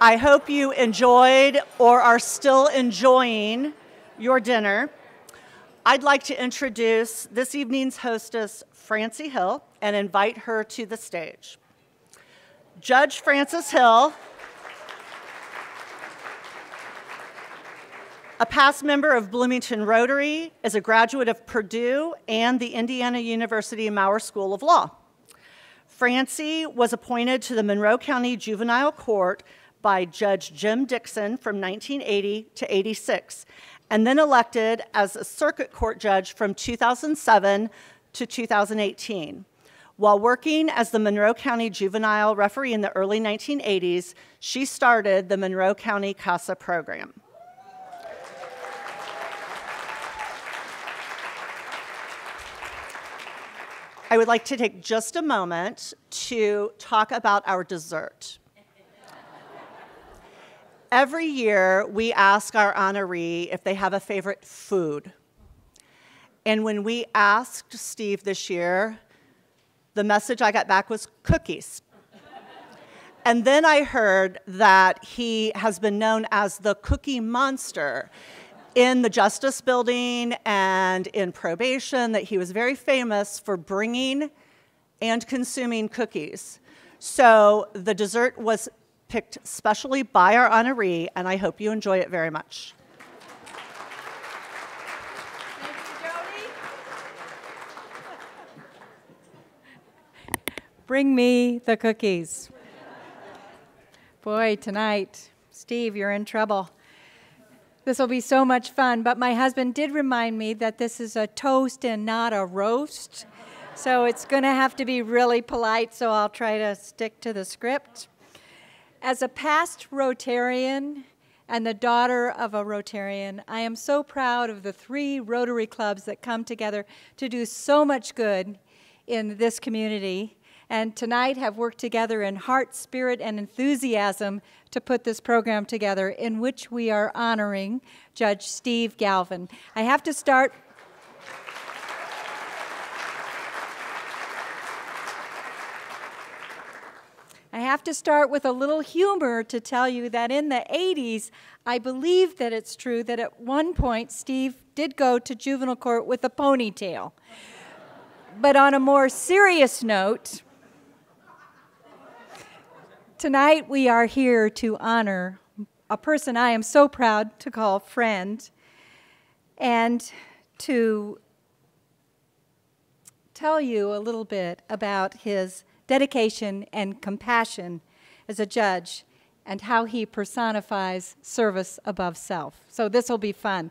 I hope you enjoyed or are still enjoying your dinner. I'd like to introduce this evening's hostess, Francie Hill, and invite her to the stage. Judge Frances Hill, a past member of Bloomington Rotary, is a graduate of Purdue and the Indiana University Maurer School of Law. Francie was appointed to the Monroe County Juvenile Court by Judge Jim Dixon from 1980 to 86, and then elected as a circuit court judge from 2007 to 2018. While working as the Monroe County juvenile referee in the early 1980s, she started the Monroe County CASA program. I would like to take just a moment to talk about our dessert. Every year, we ask our honoree if they have a favorite food. And when we asked Steve this year, the message I got back was cookies. and then I heard that he has been known as the cookie monster in the Justice Building and in probation, that he was very famous for bringing and consuming cookies. So the dessert was picked specially by our honoree, and I hope you enjoy it very much. Bring me the cookies. Boy, tonight, Steve, you're in trouble. This will be so much fun, but my husband did remind me that this is a toast and not a roast. So it's going to have to be really polite, so I'll try to stick to the script. As a past Rotarian and the daughter of a Rotarian, I am so proud of the three Rotary clubs that come together to do so much good in this community and tonight have worked together in heart, spirit, and enthusiasm to put this program together in which we are honoring Judge Steve Galvin. I have to start I have to start with a little humor to tell you that in the 80s, I believe that it's true that at one point Steve did go to juvenile court with a ponytail. But on a more serious note, tonight we are here to honor a person I am so proud to call friend and to tell you a little bit about his dedication and compassion as a judge and how he personifies service above self. So this will be fun.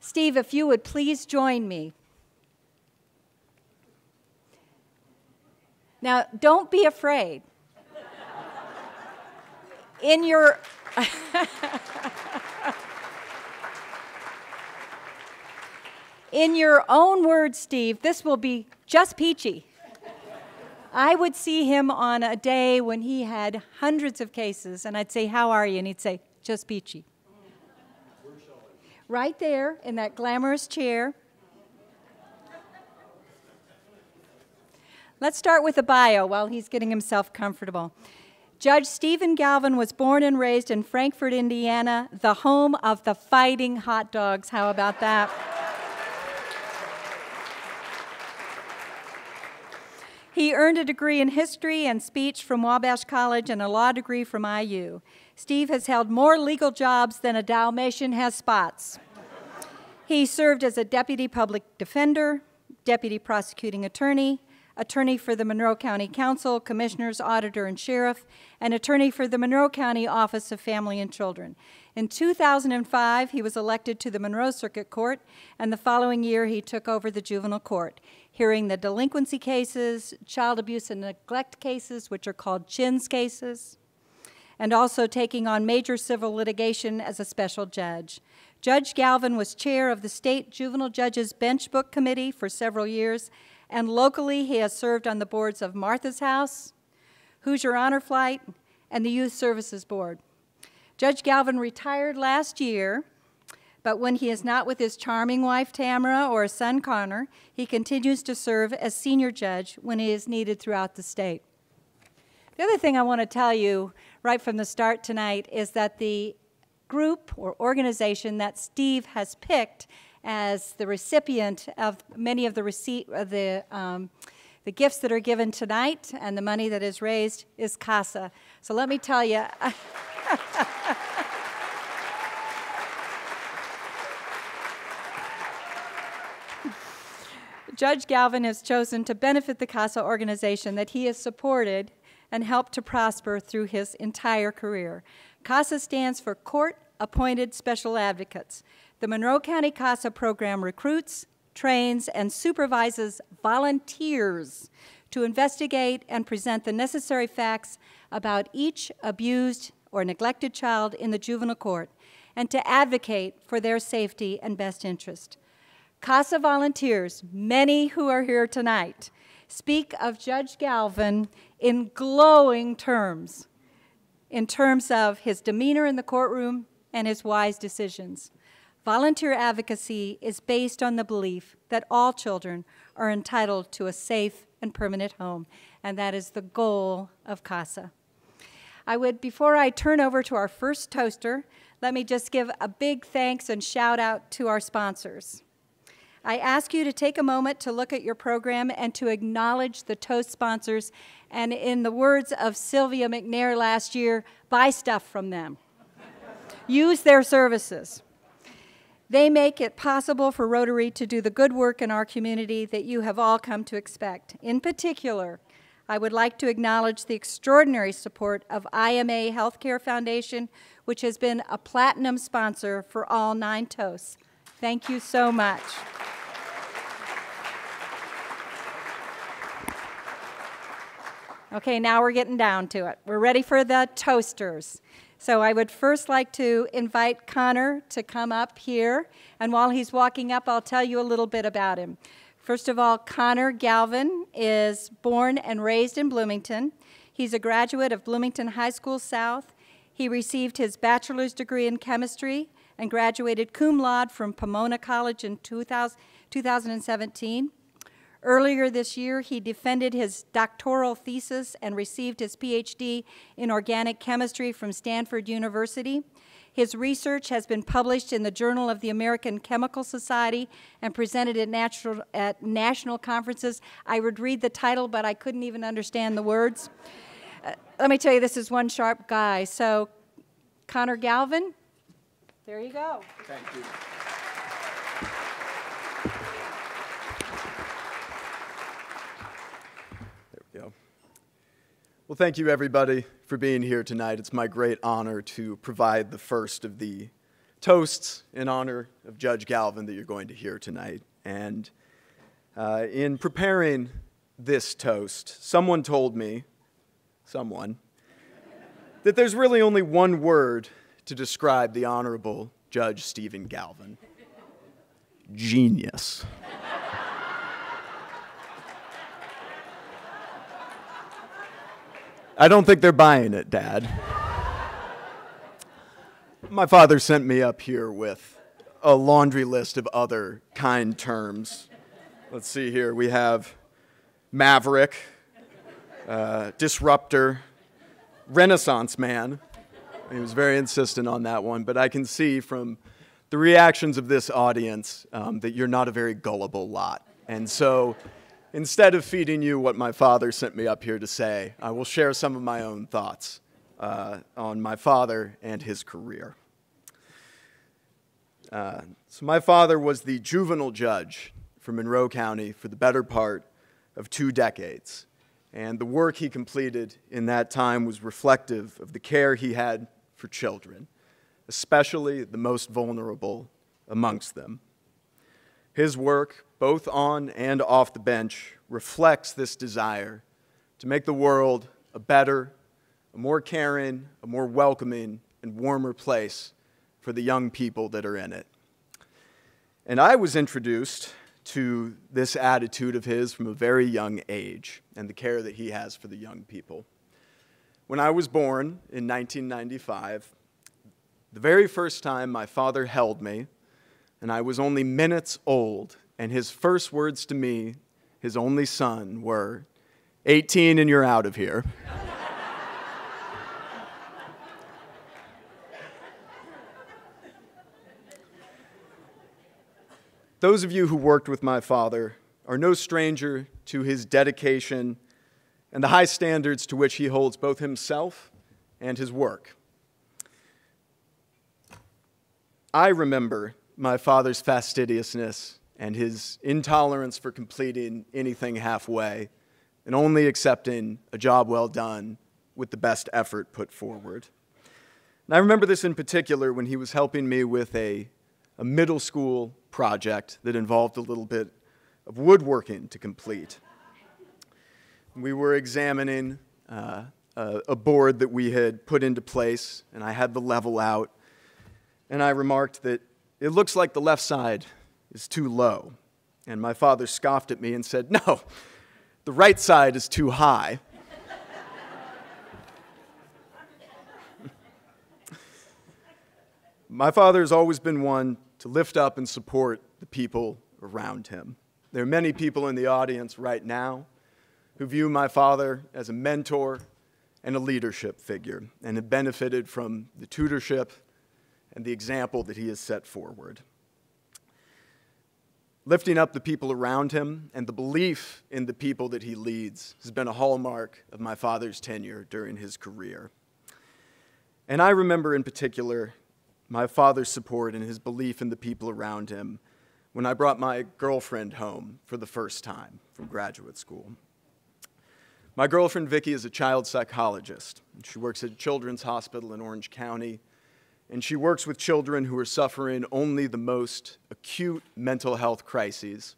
Steve, if you would please join me. Now, don't be afraid. In your In your own words, Steve, this will be just peachy. I would see him on a day when he had hundreds of cases, and I'd say, How are you? And he'd say, Just peachy. Right there in that glamorous chair. Let's start with a bio while he's getting himself comfortable. Judge Stephen Galvin was born and raised in Frankfort, Indiana, the home of the fighting hot dogs. How about that? He earned a degree in history and speech from Wabash College and a law degree from IU. Steve has held more legal jobs than a Dalmatian has spots. He served as a deputy public defender, deputy prosecuting attorney, attorney for the Monroe County Council, commissioners, auditor, and sheriff, and attorney for the Monroe County Office of Family and Children. In 2005, he was elected to the Monroe Circuit Court, and the following year, he took over the juvenile court hearing the delinquency cases, child abuse and neglect cases, which are called CHINS cases, and also taking on major civil litigation as a special judge. Judge Galvin was chair of the State Juvenile Judges Bench Book Committee for several years, and locally he has served on the boards of Martha's House, Hoosier Honor Flight, and the Youth Services Board. Judge Galvin retired last year but when he is not with his charming wife Tamara or his son Connor, he continues to serve as senior judge when he is needed throughout the state. The other thing I want to tell you right from the start tonight is that the group or organization that Steve has picked as the recipient of many of the receipt of the um, the gifts that are given tonight and the money that is raised is CASA. So let me tell you. Judge Galvin has chosen to benefit the CASA organization that he has supported and helped to prosper through his entire career. CASA stands for Court Appointed Special Advocates. The Monroe County CASA program recruits, trains, and supervises volunteers to investigate and present the necessary facts about each abused or neglected child in the juvenile court and to advocate for their safety and best interest. CASA volunteers, many who are here tonight, speak of Judge Galvin in glowing terms, in terms of his demeanor in the courtroom and his wise decisions. Volunteer advocacy is based on the belief that all children are entitled to a safe and permanent home, and that is the goal of CASA. I would, before I turn over to our first toaster, let me just give a big thanks and shout out to our sponsors. I ask you to take a moment to look at your program and to acknowledge the Toast sponsors, and in the words of Sylvia McNair last year, buy stuff from them. Use their services. They make it possible for Rotary to do the good work in our community that you have all come to expect. In particular, I would like to acknowledge the extraordinary support of IMA Healthcare Foundation, which has been a platinum sponsor for all nine toasts. Thank you so much. Okay, now we're getting down to it. We're ready for the toasters. So I would first like to invite Connor to come up here. And while he's walking up, I'll tell you a little bit about him. First of all, Connor Galvin is born and raised in Bloomington. He's a graduate of Bloomington High School South. He received his bachelor's degree in chemistry and graduated cum laude from Pomona College in 2000, 2017. Earlier this year, he defended his doctoral thesis and received his PhD in organic chemistry from Stanford University. His research has been published in the Journal of the American Chemical Society and presented at, natural, at national conferences. I would read the title, but I couldn't even understand the words. Uh, let me tell you, this is one sharp guy. So, Connor Galvin, there you go. Thank you. Well, thank you, everybody, for being here tonight. It's my great honor to provide the first of the toasts in honor of Judge Galvin that you're going to hear tonight. And uh, in preparing this toast, someone told me, someone, that there's really only one word to describe the Honorable Judge Stephen Galvin genius. I don't think they're buying it, Dad. My father sent me up here with a laundry list of other kind terms. Let's see here. We have maverick, uh, disruptor, renaissance man. He was very insistent on that one, but I can see from the reactions of this audience um, that you're not a very gullible lot. And so Instead of feeding you what my father sent me up here to say, I will share some of my own thoughts uh, on my father and his career. Uh, so, my father was the juvenile judge for Monroe County for the better part of two decades. And the work he completed in that time was reflective of the care he had for children, especially the most vulnerable amongst them. His work, both on and off the bench, reflects this desire to make the world a better, a more caring, a more welcoming, and warmer place for the young people that are in it. And I was introduced to this attitude of his from a very young age and the care that he has for the young people. When I was born in 1995, the very first time my father held me and I was only minutes old, and his first words to me, his only son, were 18 and you're out of here. Those of you who worked with my father are no stranger to his dedication and the high standards to which he holds both himself and his work. I remember my father's fastidiousness and his intolerance for completing anything halfway and only accepting a job well done with the best effort put forward. And I remember this in particular when he was helping me with a, a middle school project that involved a little bit of woodworking to complete. We were examining uh, a, a board that we had put into place, and I had the level out. And I remarked that it looks like the left side is too low. And my father scoffed at me and said, No, the right side is too high. my father has always been one to lift up and support the people around him. There are many people in the audience right now who view my father as a mentor and a leadership figure and have benefited from the tutorship and the example that he has set forward. Lifting up the people around him and the belief in the people that he leads has been a hallmark of my father's tenure during his career. And I remember in particular my father's support and his belief in the people around him when I brought my girlfriend home for the first time from graduate school. My girlfriend Vicki is a child psychologist. She works at a Children's Hospital in Orange County, and she works with children who are suffering only the most acute mental health crises,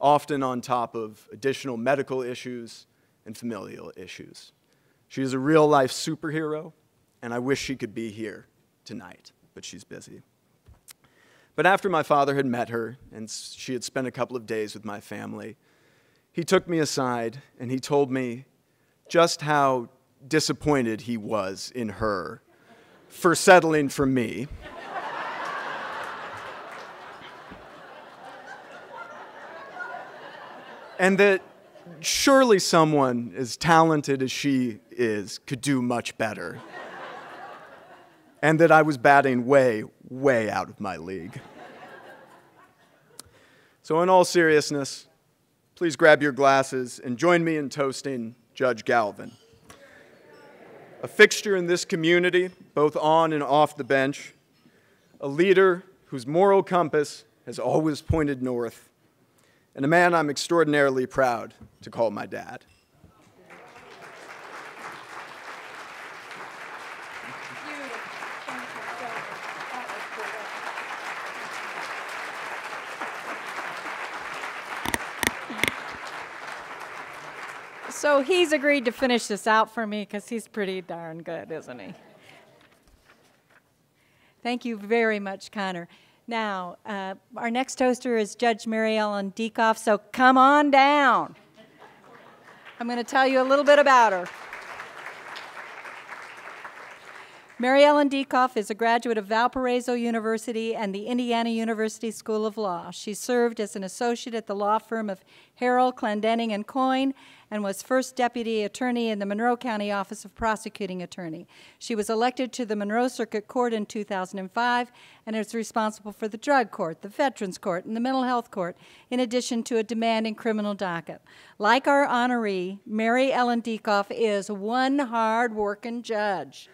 often on top of additional medical issues and familial issues. She is a real life superhero, and I wish she could be here tonight, but she's busy. But after my father had met her and she had spent a couple of days with my family, he took me aside and he told me just how disappointed he was in her for settling for me. and that surely someone as talented as she is could do much better. and that I was batting way, way out of my league. So, in all seriousness, please grab your glasses and join me in toasting Judge Galvin. A fixture in this community, both on and off the bench, a leader whose moral compass has always pointed north, and a man I'm extraordinarily proud to call my dad. So he's agreed to finish this out for me because he's pretty darn good, isn't he? Thank you very much, Connor. Now, uh, our next toaster is Judge Mary Ellen Diekhoff, so come on down. I'm going to tell you a little bit about her. Mary Ellen Diekhoff is a graduate of Valparaiso University and the Indiana University School of Law. She served as an associate at the law firm of Harrell, Clendening, and Coyne and was first deputy attorney in the Monroe County Office of Prosecuting Attorney. She was elected to the Monroe Circuit Court in 2005 and is responsible for the drug court, the veterans court, and the mental health court, in addition to a demanding criminal docket. Like our honoree, Mary Ellen Diekhoff is one hard working judge.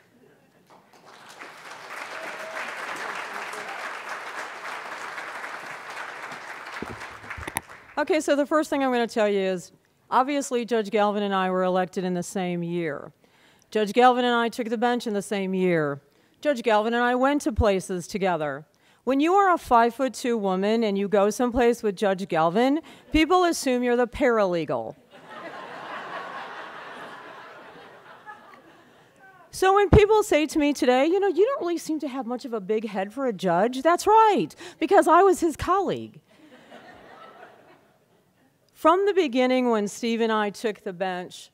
Okay, so the first thing I'm going to tell you is obviously Judge Galvin and I were elected in the same year. Judge Galvin and I took the bench in the same year. Judge Galvin and I went to places together. When you are a five foot two woman and you go someplace with Judge Galvin, people assume you're the paralegal. So when people say to me today, you know, you don't really seem to have much of a big head for a judge, that's right, because I was his colleague. From the beginning, when Steve and I took the bench,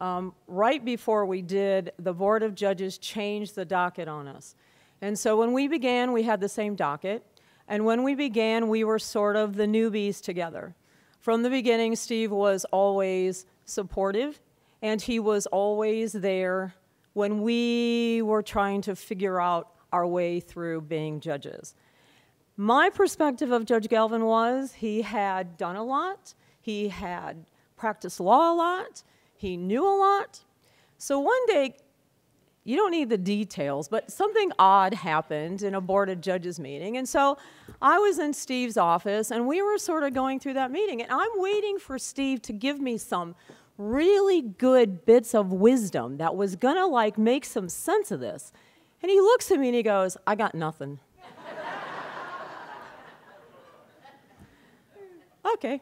um, right before we did, the Board of Judges changed the docket on us. And so when we began, we had the same docket. And when we began, we were sort of the newbies together. From the beginning, Steve was always supportive, and he was always there when we were trying to figure out our way through being judges. My perspective of Judge Galvin was he had done a lot, he had practiced law a lot, he knew a lot. So one day, you don't need the details, but something odd happened in a Board of Judges meeting. And so I was in Steve's office, and we were sort of going through that meeting. And I'm waiting for Steve to give me some really good bits of wisdom that was going to like make some sense of this. And he looks at me and he goes, I got nothing. okay.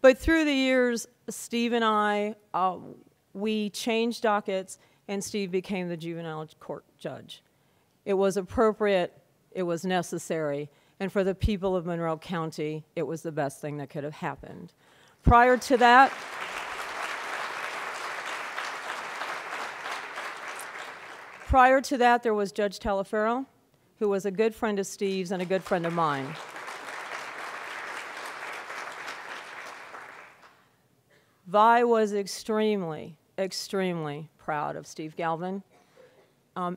But through the years, Steve and I, uh, we changed dockets, and Steve became the juvenile court judge. It was appropriate, it was necessary, and for the people of Monroe County, it was the best thing that could have happened. Prior to that, prior to that, there was Judge Taliaferro, who was a good friend of Steve's and a good friend of mine. Vi was extremely, extremely proud of Steve Galvin. Um,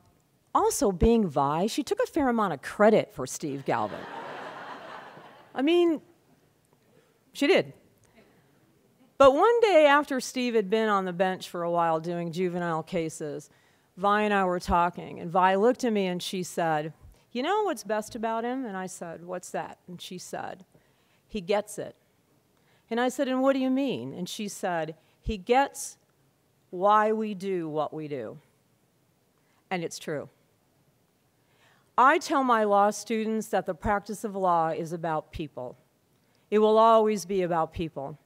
also, being Vi, she took a fair amount of credit for Steve Galvin. I mean, she did. But one day after Steve had been on the bench for a while doing juvenile cases, Vi and I were talking, and Vi looked at me and she said, You know what's best about him? And I said, What's that? And she said, He gets it. And I said, And what do you mean? And she said, He gets why we do what we do. And it's true. I tell my law students that the practice of law is about people. It will always be about people.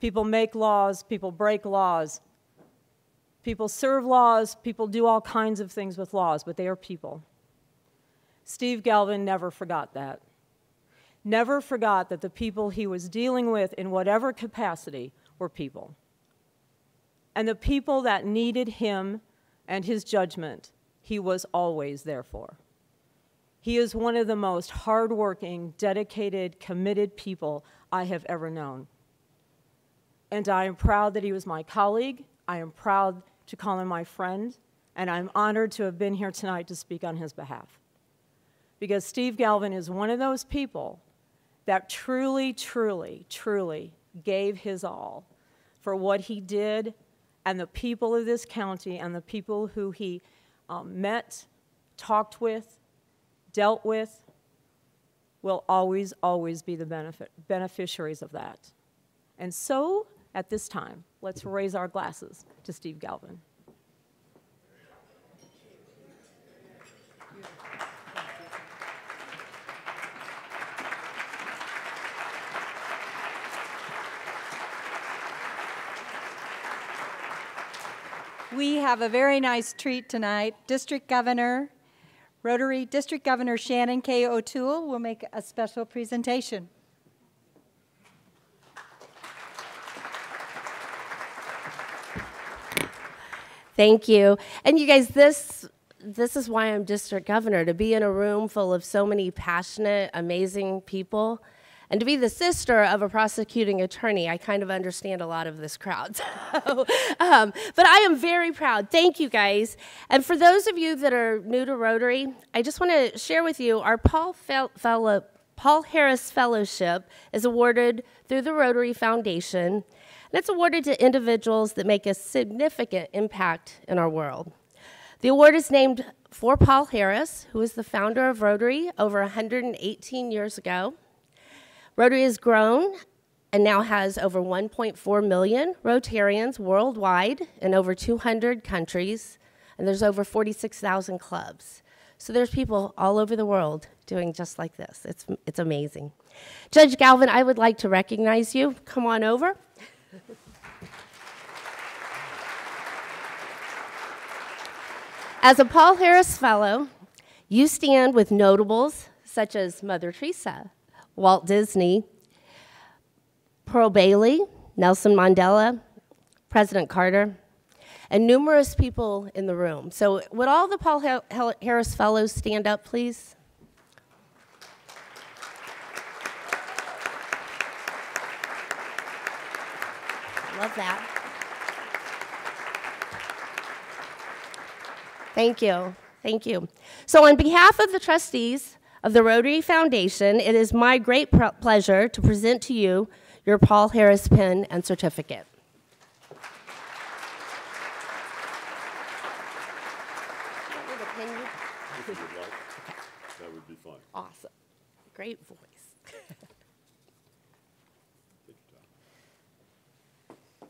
People make laws, people break laws, people serve laws, people do all kinds of things with laws, but they are people. Steve Galvin never forgot that never forgot that the people he was dealing with in whatever capacity were people. And the people that needed him and his judgment, he was always there for. He is one of the most hardworking, dedicated, committed people I have ever known. And I am proud that he was my colleague. I am proud to call him my friend. And I'm honored to have been here tonight to speak on his behalf. Because Steve Galvin is one of those people that truly, truly, truly gave his all for what he did and the people of this county and the people who he um, met, talked with, dealt with, will always, always be the benefit, beneficiaries of that. And so, at this time, let's raise our glasses to Steve Galvin. We have a very nice treat tonight. District Governor, Rotary District Governor Shannon K. O'Toole will make a special presentation. Thank you. And you guys, this this is why I'm district governor to be in a room full of so many passionate, amazing people and to be the sister of a prosecuting attorney, I kind of understand a lot of this crowd. So, um, but I am very proud. Thank you guys. And for those of you that are new to Rotary, I just want to share with you our Paul, Fel- Fellow, Paul Harris Fellowship is awarded through the Rotary Foundation. And it's awarded to individuals that make a significant impact in our world. The award is named for Paul Harris, who was the founder of Rotary over 118 years ago. Rotary has grown and now has over 1.4 million Rotarians worldwide in over 200 countries, and there's over 46,000 clubs. So there's people all over the world doing just like this. It's, it's amazing. Judge Galvin, I would like to recognize you. Come on over. As a Paul Harris Fellow, you stand with notables such as Mother Teresa, Walt Disney, Pearl Bailey, Nelson Mandela, President Carter, and numerous people in the room. So, would all the Paul Harris Fellows stand up, please? Love that. Thank you. Thank you. So, on behalf of the trustees, of the Rotary Foundation, it is my great pr- pleasure to present to you your Paul Harris pin and certificate. If you would like, that would be fine. Awesome. Great voice. Take your time.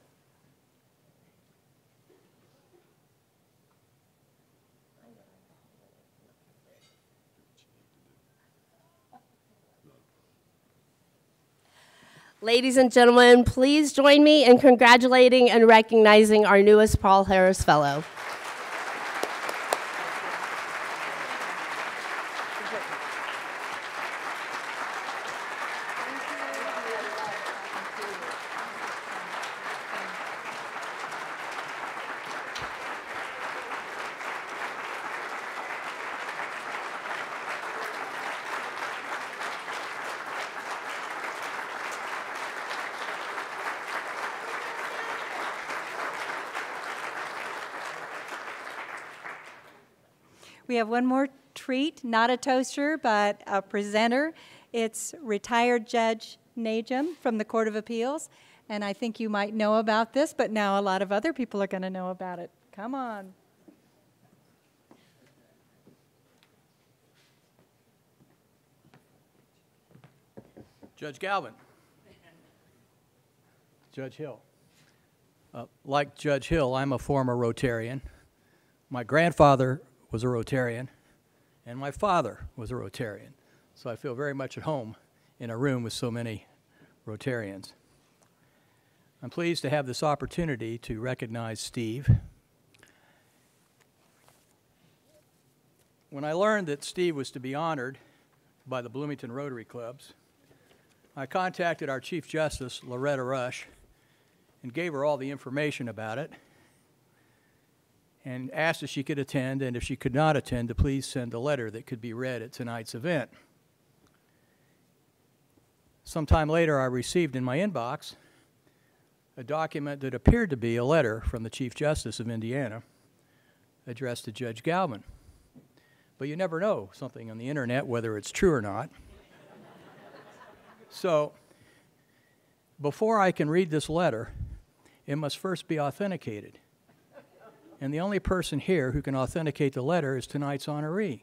Ladies and gentlemen, please join me in congratulating and recognizing our newest Paul Harris Fellow. Have one more treat, not a toaster, but a presenter. It's retired Judge Najam from the Court of Appeals. And I think you might know about this, but now a lot of other people are going to know about it. Come on. Judge Galvin. Judge Hill. Uh, like Judge Hill, I'm a former Rotarian. My grandfather was a Rotarian, and my father was a Rotarian. So I feel very much at home in a room with so many Rotarians. I'm pleased to have this opportunity to recognize Steve. When I learned that Steve was to be honored by the Bloomington Rotary Clubs, I contacted our Chief Justice, Loretta Rush, and gave her all the information about it and asked if she could attend, and if she could not attend, to please send a letter that could be read at tonight's event. Sometime later, I received in my inbox a document that appeared to be a letter from the Chief Justice of Indiana addressed to Judge Galvin. But you never know something on the internet, whether it's true or not. So, before I can read this letter, it must first be authenticated. And the only person here who can authenticate the letter is tonight's honoree.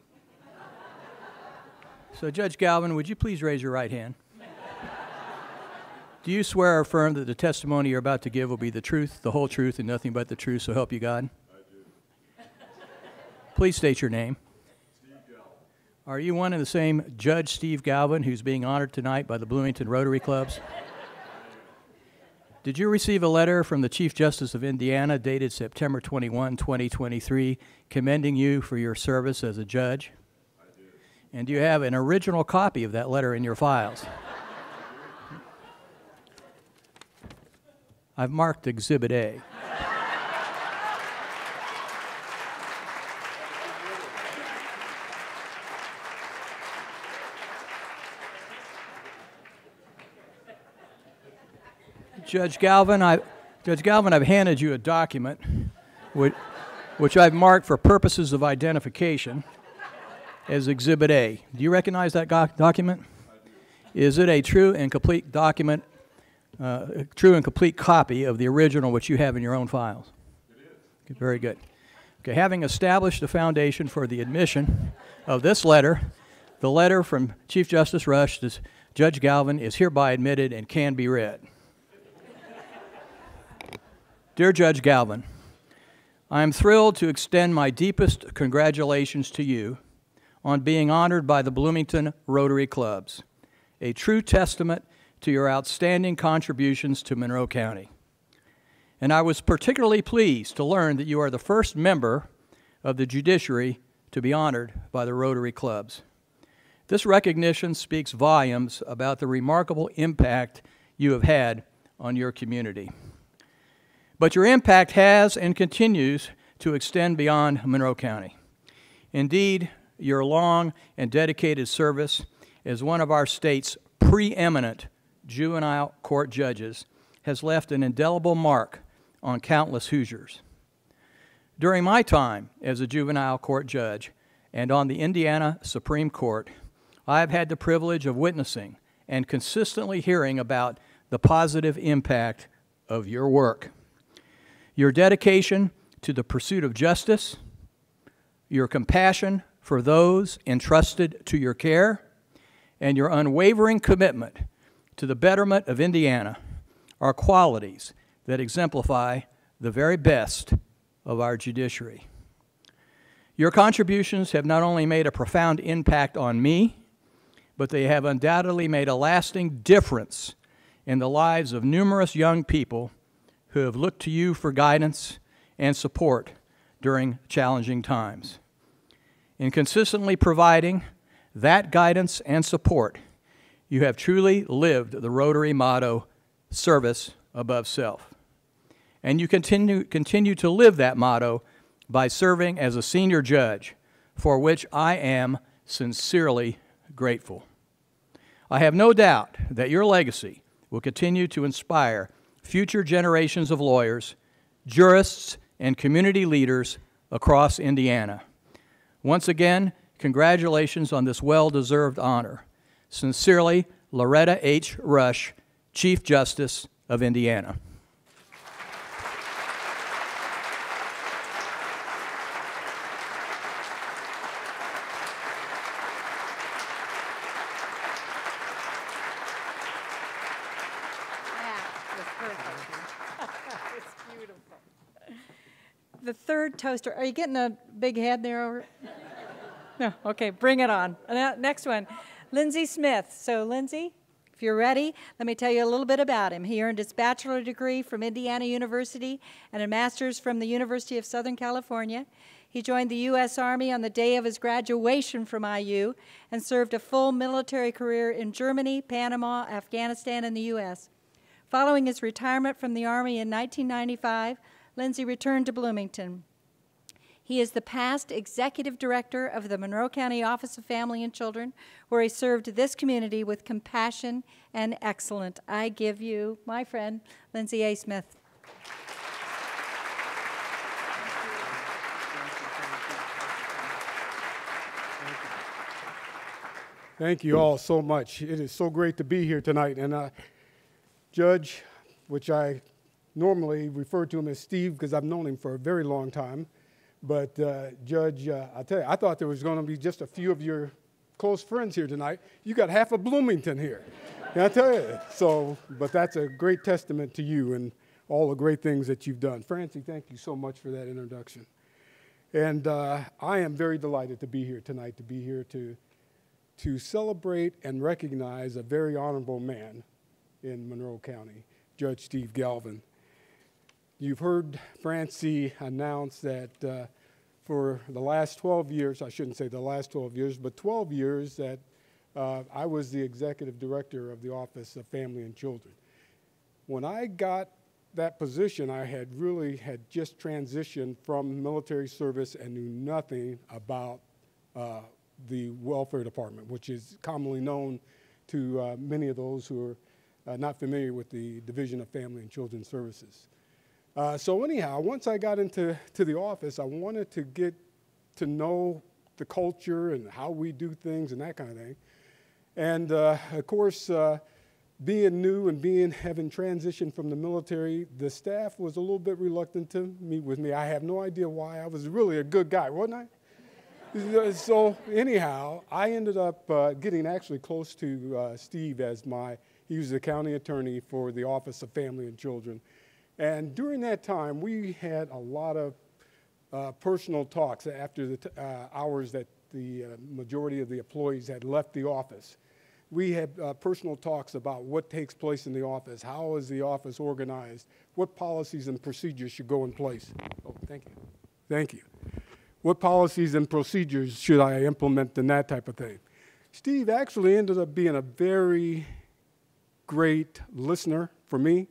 So, Judge Galvin, would you please raise your right hand? Do you swear or affirm that the testimony you're about to give will be the truth, the whole truth, and nothing but the truth, so help you God? I do. Please state your name. Steve Galvin. Are you one and the same Judge Steve Galvin who's being honored tonight by the Bloomington Rotary Clubs? Did you receive a letter from the Chief Justice of Indiana dated September 21, 2023, commending you for your service as a judge? I did. And do you have an original copy of that letter in your files? I've marked Exhibit A. Judge Galvin, I, Judge Galvin, I've handed you a document which, which I've marked for purposes of identification as Exhibit A. Do you recognize that document? Is it a true and complete document, uh, a true and complete copy of the original which you have in your own files? It is. Very good. Okay, having established the foundation for the admission of this letter, the letter from Chief Justice Rush to Judge Galvin is hereby admitted and can be read. Dear Judge Galvin, I am thrilled to extend my deepest congratulations to you on being honored by the Bloomington Rotary Clubs, a true testament to your outstanding contributions to Monroe County. And I was particularly pleased to learn that you are the first member of the judiciary to be honored by the Rotary Clubs. This recognition speaks volumes about the remarkable impact you have had on your community. But your impact has and continues to extend beyond Monroe County. Indeed, your long and dedicated service as one of our state's preeminent juvenile court judges has left an indelible mark on countless Hoosiers. During my time as a juvenile court judge and on the Indiana Supreme Court, I've had the privilege of witnessing and consistently hearing about the positive impact of your work. Your dedication to the pursuit of justice, your compassion for those entrusted to your care, and your unwavering commitment to the betterment of Indiana are qualities that exemplify the very best of our judiciary. Your contributions have not only made a profound impact on me, but they have undoubtedly made a lasting difference in the lives of numerous young people who have looked to you for guidance and support during challenging times. In consistently providing that guidance and support, you have truly lived the Rotary motto, service above self. And you continue, continue to live that motto by serving as a senior judge, for which I am sincerely grateful. I have no doubt that your legacy will continue to inspire future generations of lawyers, jurists, and community leaders across Indiana. Once again, congratulations on this well deserved honor. Sincerely, Loretta H. Rush, Chief Justice of Indiana. The third toaster, are you getting a big head there over? No, okay, bring it on. Uh, next one, Lindsay Smith. So Lindsay, if you're ready, let me tell you a little bit about him. He earned his bachelor degree from Indiana University and a master's from the University of Southern California. He joined the U.S. Army on the day of his graduation from IU and served a full military career in Germany, Panama, Afghanistan, and the U.S. Following his retirement from the Army in 1995, Lindsay returned to Bloomington. He is the past executive director of the Monroe County Office of Family and Children, where he served this community with compassion and excellence. I give you my friend, Lindsay A. Smith. Thank you all so much. It is so great to be here tonight. And uh, Judge, which I normally refer to him as Steve because I've known him for a very long time, but uh, Judge, uh, I tell you, I thought there was going to be just a few of your close friends here tonight. You got half of Bloomington here. I tell you? So, but that's a great testament to you and all the great things that you've done. Francie, thank you so much for that introduction. And uh, I am very delighted to be here tonight, to be here to, to celebrate and recognize a very honorable man in Monroe County, Judge Steve Galvin. You've heard Francie announce that uh, for the last 12 years, I shouldn't say the last 12 years, but 12 years that uh, I was the executive director of the Office of Family and Children. When I got that position, I had really had just transitioned from military service and knew nothing about uh, the welfare department, which is commonly known to uh, many of those who are uh, not familiar with the Division of Family and Children Services. Uh, so anyhow, once I got into to the office, I wanted to get to know the culture and how we do things and that kind of thing. And uh, of course, uh, being new and being having transitioned from the military, the staff was a little bit reluctant to meet with me. I have no idea why. I was really a good guy, wasn't I? so anyhow, I ended up uh, getting actually close to uh, Steve as my. He was the county attorney for the Office of Family and Children, and during that time, we had a lot of uh, personal talks after the uh, hours that the uh, majority of the employees had left the office. We had uh, personal talks about what takes place in the office, how is the office organized, what policies and procedures should go in place. Oh, thank you. Thank you. What policies and procedures should I implement and that type of thing. Steve actually ended up being a very great listener for me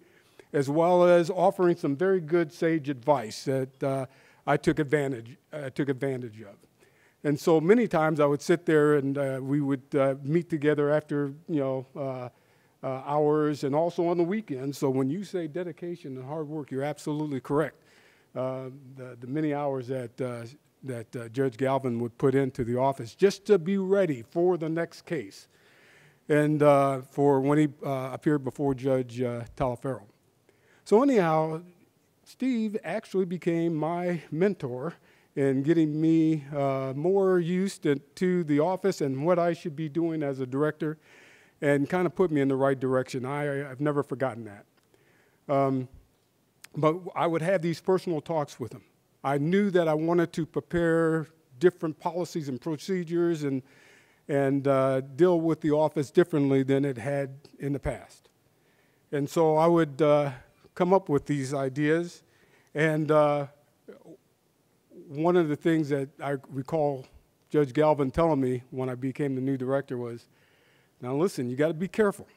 as well as offering some very good sage advice that uh, I took advantage, uh, took advantage of. And so many times I would sit there and uh, we would uh, meet together after, you know, uh, uh, hours and also on the weekends. So when you say dedication and hard work, you're absolutely correct. the, the many hours that that Judge Galvin would put into the office just to be ready for the next case and for when he appeared before Judge uh, Taliaferro. So, anyhow, Steve actually became my mentor in getting me uh, more used to, the office and what I should be doing as a director and kind of put me in the right direction. I, I've never forgotten that. Um, but I would have these personal talks with him. I knew that I wanted to prepare different policies and procedures and, and uh, deal with the office differently than it had in the past. And so I would uh, come up with these ideas. And uh, one of the things that I recall Judge Galvin telling me when I became the new director was now, listen, you got to be careful.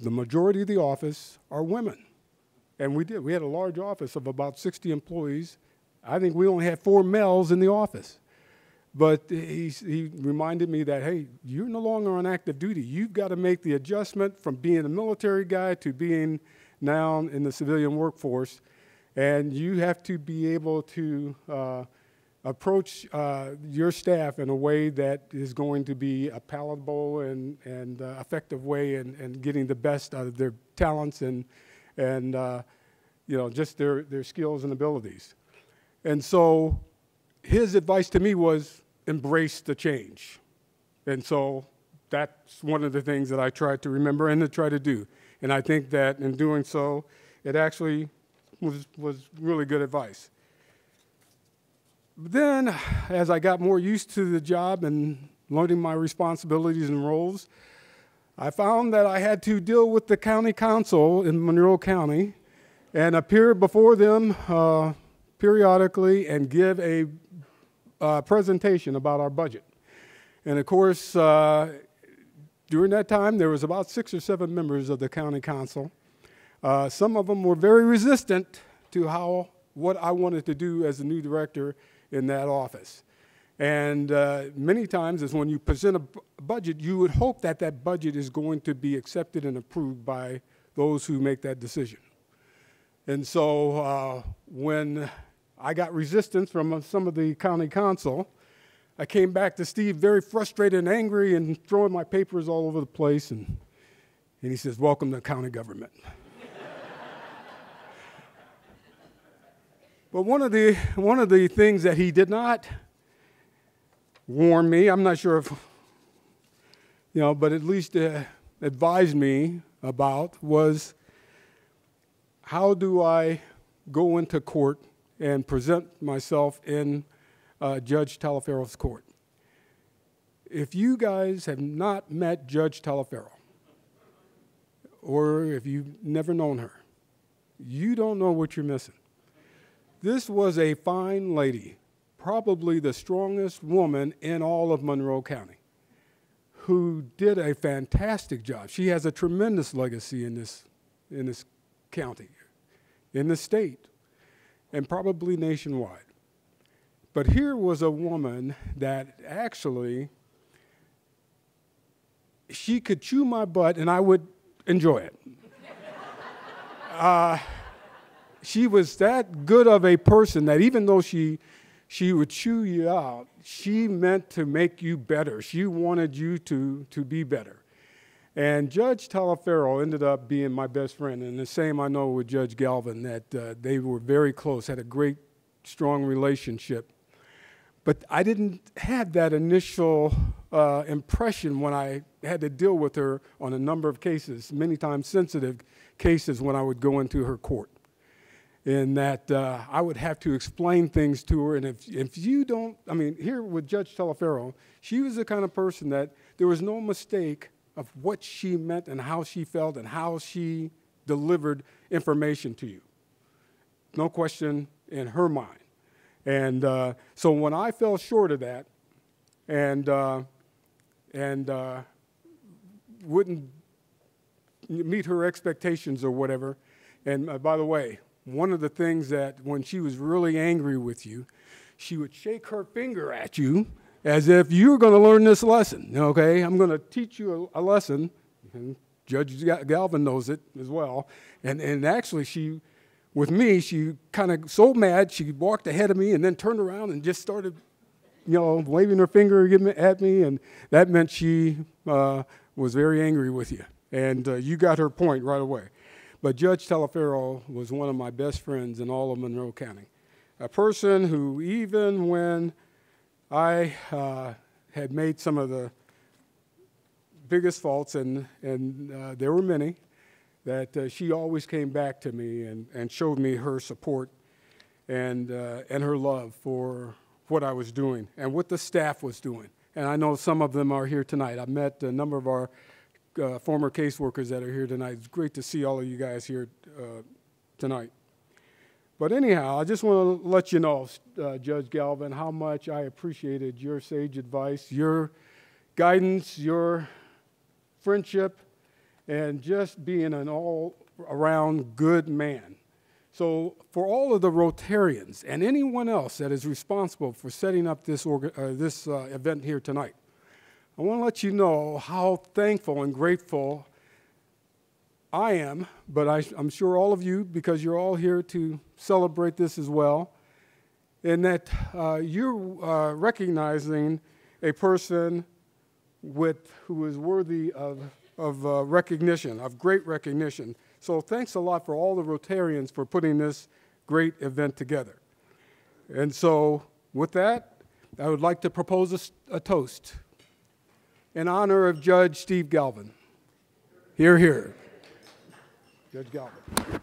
The majority of the office are women. And we did. We had a large office of about 60 employees. I think we only had four males in the office. But he, he reminded me that, hey, you're no longer on active duty. You've got to make the adjustment from being a military guy to being now in the civilian workforce. And you have to be able to uh, approach uh, your staff in a way that is going to be a palatable and, and uh, effective way in, in getting the best out of their talents and, and uh, you know, just their, their skills and abilities. And so his advice to me was embrace the change. And so that's one of the things that I try to remember and to try to do. And I think that in doing so, it actually was, was really good advice. But then, as I got more used to the job and learning my responsibilities and roles, I found that I had to deal with the county council in Monroe County and appear before them uh, periodically and give a uh, presentation about our budget. And of course, uh, during that time, there was about six or seven members of the county council. Uh, some of them were very resistant to how what I wanted to do as the new director in that office. And uh, many times, is when you present a budget, you would hope that that budget is going to be accepted and approved by those who make that decision. And so, uh, when I got resistance from uh, some of the county council, I came back to Steve very frustrated and angry and throwing my papers all over the place. And, and he says, Welcome to county government. But one of the one of the things that he did not warn me, I'm not sure if you know, but at least uh, advised me about was how do I go into court and present myself in uh, Judge Taliaferro's court. If you guys have not met Judge Taliaferro, or if you've never known her, you don't know what you're missing. This was a fine lady, probably the strongest woman in all of Monroe County, who did a fantastic job. She has a tremendous legacy in this, in this county, in the state, and probably nationwide. But here was a woman that actually she could chew my butt and I would enjoy it. uh, she was that good of a person that even though she she would chew you out, she meant to make you better. She wanted you to, to be better. And Judge Taliaferro ended up being my best friend. And the same I know with Judge Galvin, that uh, they were very close, had a great, strong relationship. But I didn't have that initial uh, impression when I had to deal with her on a number of cases, many times sensitive cases when I would go into her court in that uh, I would have to explain things to her. And if, if you don't, I mean, here with Judge Taliaferro, she was the kind of person that there was no mistake of what she meant and how she felt and how she delivered information to you. No question in her mind. And uh, so when I fell short of that and, uh, and uh, wouldn't meet her expectations or whatever, and uh, by the way, one of the things that when she was really angry with you, she would shake her finger at you as if you were going to learn this lesson. Okay, I'm going to teach you a, a lesson. And Judge Galvin knows it as well. And, and actually, she with me, she kind of so mad, she walked ahead of me and then turned around and just started, you know, waving her finger at me, and that meant she uh, was very angry with you. And uh, you got her point right away. But Judge Taliaferro was one of my best friends in all of Monroe County. A person who, even when I uh, had made some of the biggest faults, and, and uh, there were many, that uh, she always came back to me and, and showed me her support and, uh, and her love for what I was doing and what the staff was doing. And I know some of them are here tonight. I've met a number of our uh, former caseworkers that are here tonight. It's great to see all of you guys here uh, tonight. But anyhow, I just want to let you know, uh, Judge Galvin, how much I appreciated your sage advice, your guidance, your friendship, and just being an all around good man. So, for all of the Rotarians and anyone else that is responsible for setting up this, uh, this uh, event here tonight, I want to let you know how thankful and grateful I am, but I, am sure all of you, because you're all here to celebrate this as well, and that uh, you're uh, recognizing a person with, who is worthy of of uh, recognition, of great recognition. So thanks a lot for all the Rotarians for putting this great event together. And so with that, I would like to propose a, a toast in honor of Judge Steve Galvin. Here, here. Judge Galvin.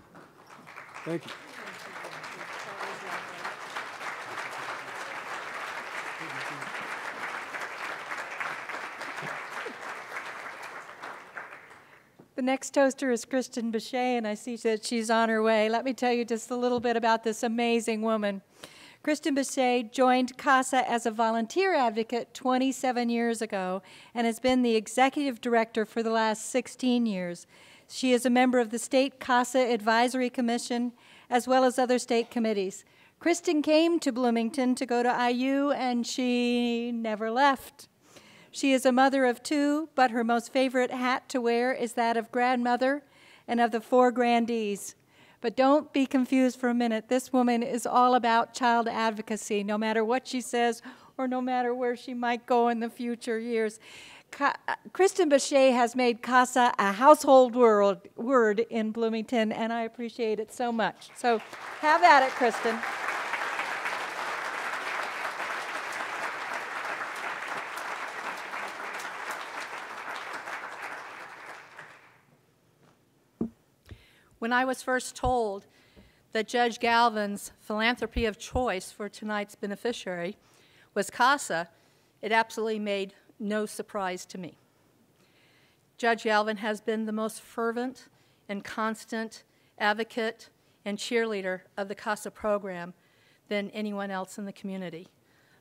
Thank you. The next toaster is Kristen Bechet, and I see that she's on her way. Let me tell you just a little bit about this amazing woman. Kristen Bechet joined CASA as a volunteer advocate 27 years ago and has been the executive director for the last 16 years. She is a member of the State CASA Advisory Commission as well as other state committees. Kristen came to Bloomington to go to IU and she never left. She is a mother of two, but her most favorite hat to wear is that of grandmother and of the four grandees. But don't be confused for a minute. This woman is all about child advocacy, no matter what she says or no matter where she might go in the future years. Ka- uh, Kristen Bechet has made CASA a household word in Bloomington, and I appreciate it so much. So have at it, Kristen. When I was first told that Judge Galvin's philanthropy of choice for tonight's beneficiary was CASA, it absolutely made no surprise to me. Judge Galvin has been the most fervent and constant advocate and cheerleader of the CASA program than anyone else in the community.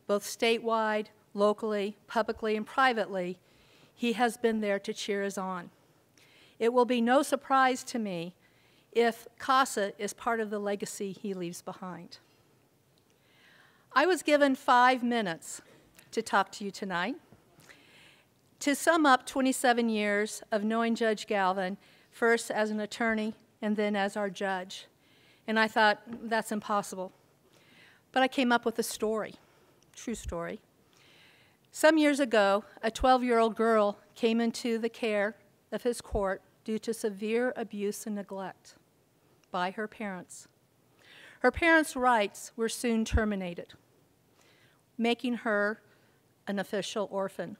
Both statewide, locally, publicly, and privately, he has been there to cheer us on. It will be no surprise to me if CASA is part of the legacy he leaves behind. I was given five minutes to talk to you tonight. To sum up 27 years of knowing Judge Galvin, first as an attorney and then as our judge. And I thought, that's impossible. But I came up with a story, true story. Some years ago, a 12 year old girl came into the care of his court due to severe abuse and neglect by her parents. Her parents' rights were soon terminated, making her an official orphan.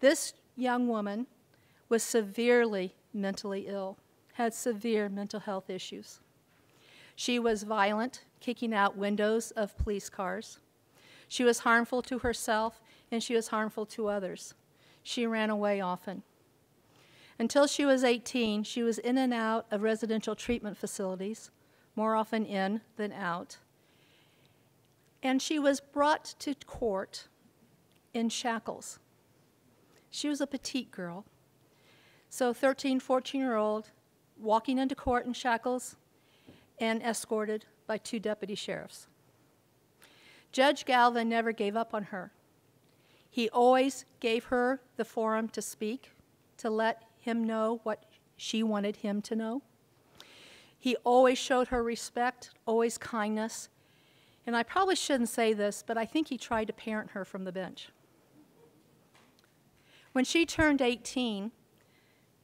This young woman was severely mentally ill, had severe mental health issues. She was violent, kicking out windows of police cars. She was harmful to herself and she was harmful to others. She ran away often. Until she was 18, she was in and out of residential treatment facilities, more often in than out. And she was brought to court in shackles. She was a petite girl. So, 13, 14 year old, walking into court in shackles and escorted by two deputy sheriffs. Judge Galvin never gave up on her. He always gave her the forum to speak, to let him know what she wanted him to know. He always showed her respect, always kindness. And I probably shouldn't say this, but I think he tried to parent her from the bench. When she turned 18,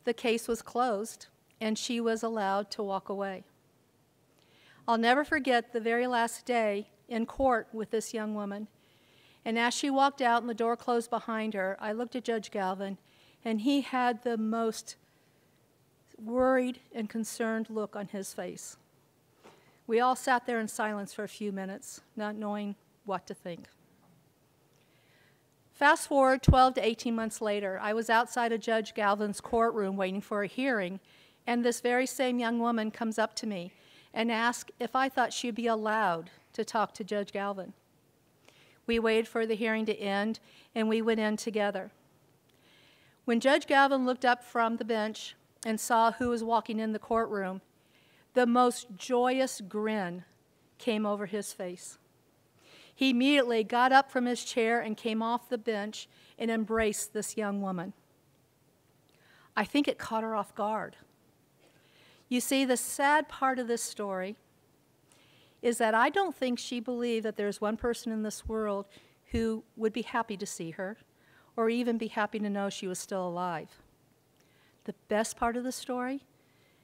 the case was closed and she was allowed to walk away. I'll never forget the very last day in court with this young woman. And as she walked out and the door closed behind her, I looked at Judge Galvin, and he had the most worried and concerned look on his face. We all sat there in silence for a few minutes, not knowing what to think. Fast forward 12 to 18 months later, I was outside of Judge Galvin's courtroom waiting for a hearing, and this very same young woman comes up to me and asks if I thought she'd be allowed to talk to Judge Galvin. We waited for the hearing to end, and we went in together. When Judge Galvin looked up from the bench and saw who was walking in the courtroom, the most joyous grin came over his face. He immediately got up from his chair and came off the bench and embraced this young woman. I think it caught her off guard. You see, the sad part of this story is that I don't think she believed that there's one person in this world who would be happy to see her or even be happy to know she was still alive. The best part of the story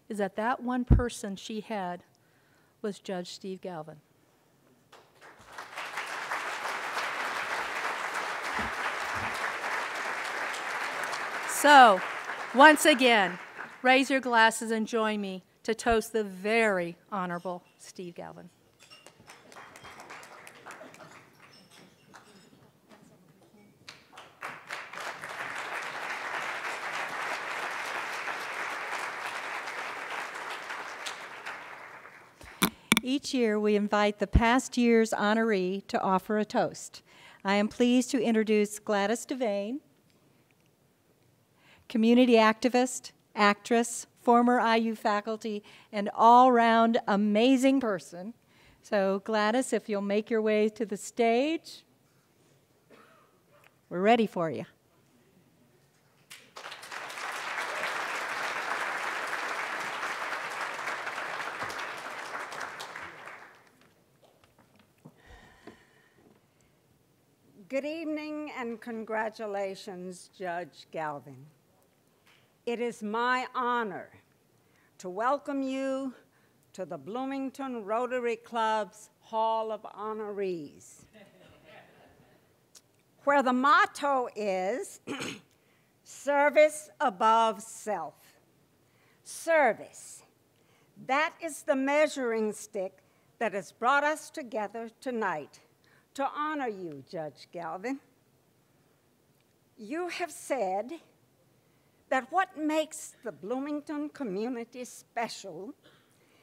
is that that one person she had was Judge Steve Galvin. So, once again, raise your glasses and join me to toast the very honorable Steve Galvin. Each year, we invite the past year's honoree to offer a toast. I am pleased to introduce Gladys Devane, community activist, actress, former IU faculty, and all round amazing person. So, Gladys, if you'll make your way to the stage, we're ready for you. Good evening and congratulations, Judge Galvin. It is my honor to welcome you to the Bloomington Rotary Club's Hall of Honorees, where the motto is service above self. Service. That is the measuring stick that has brought us together tonight to honor you, Judge Galvin. You have said that what makes the Bloomington community special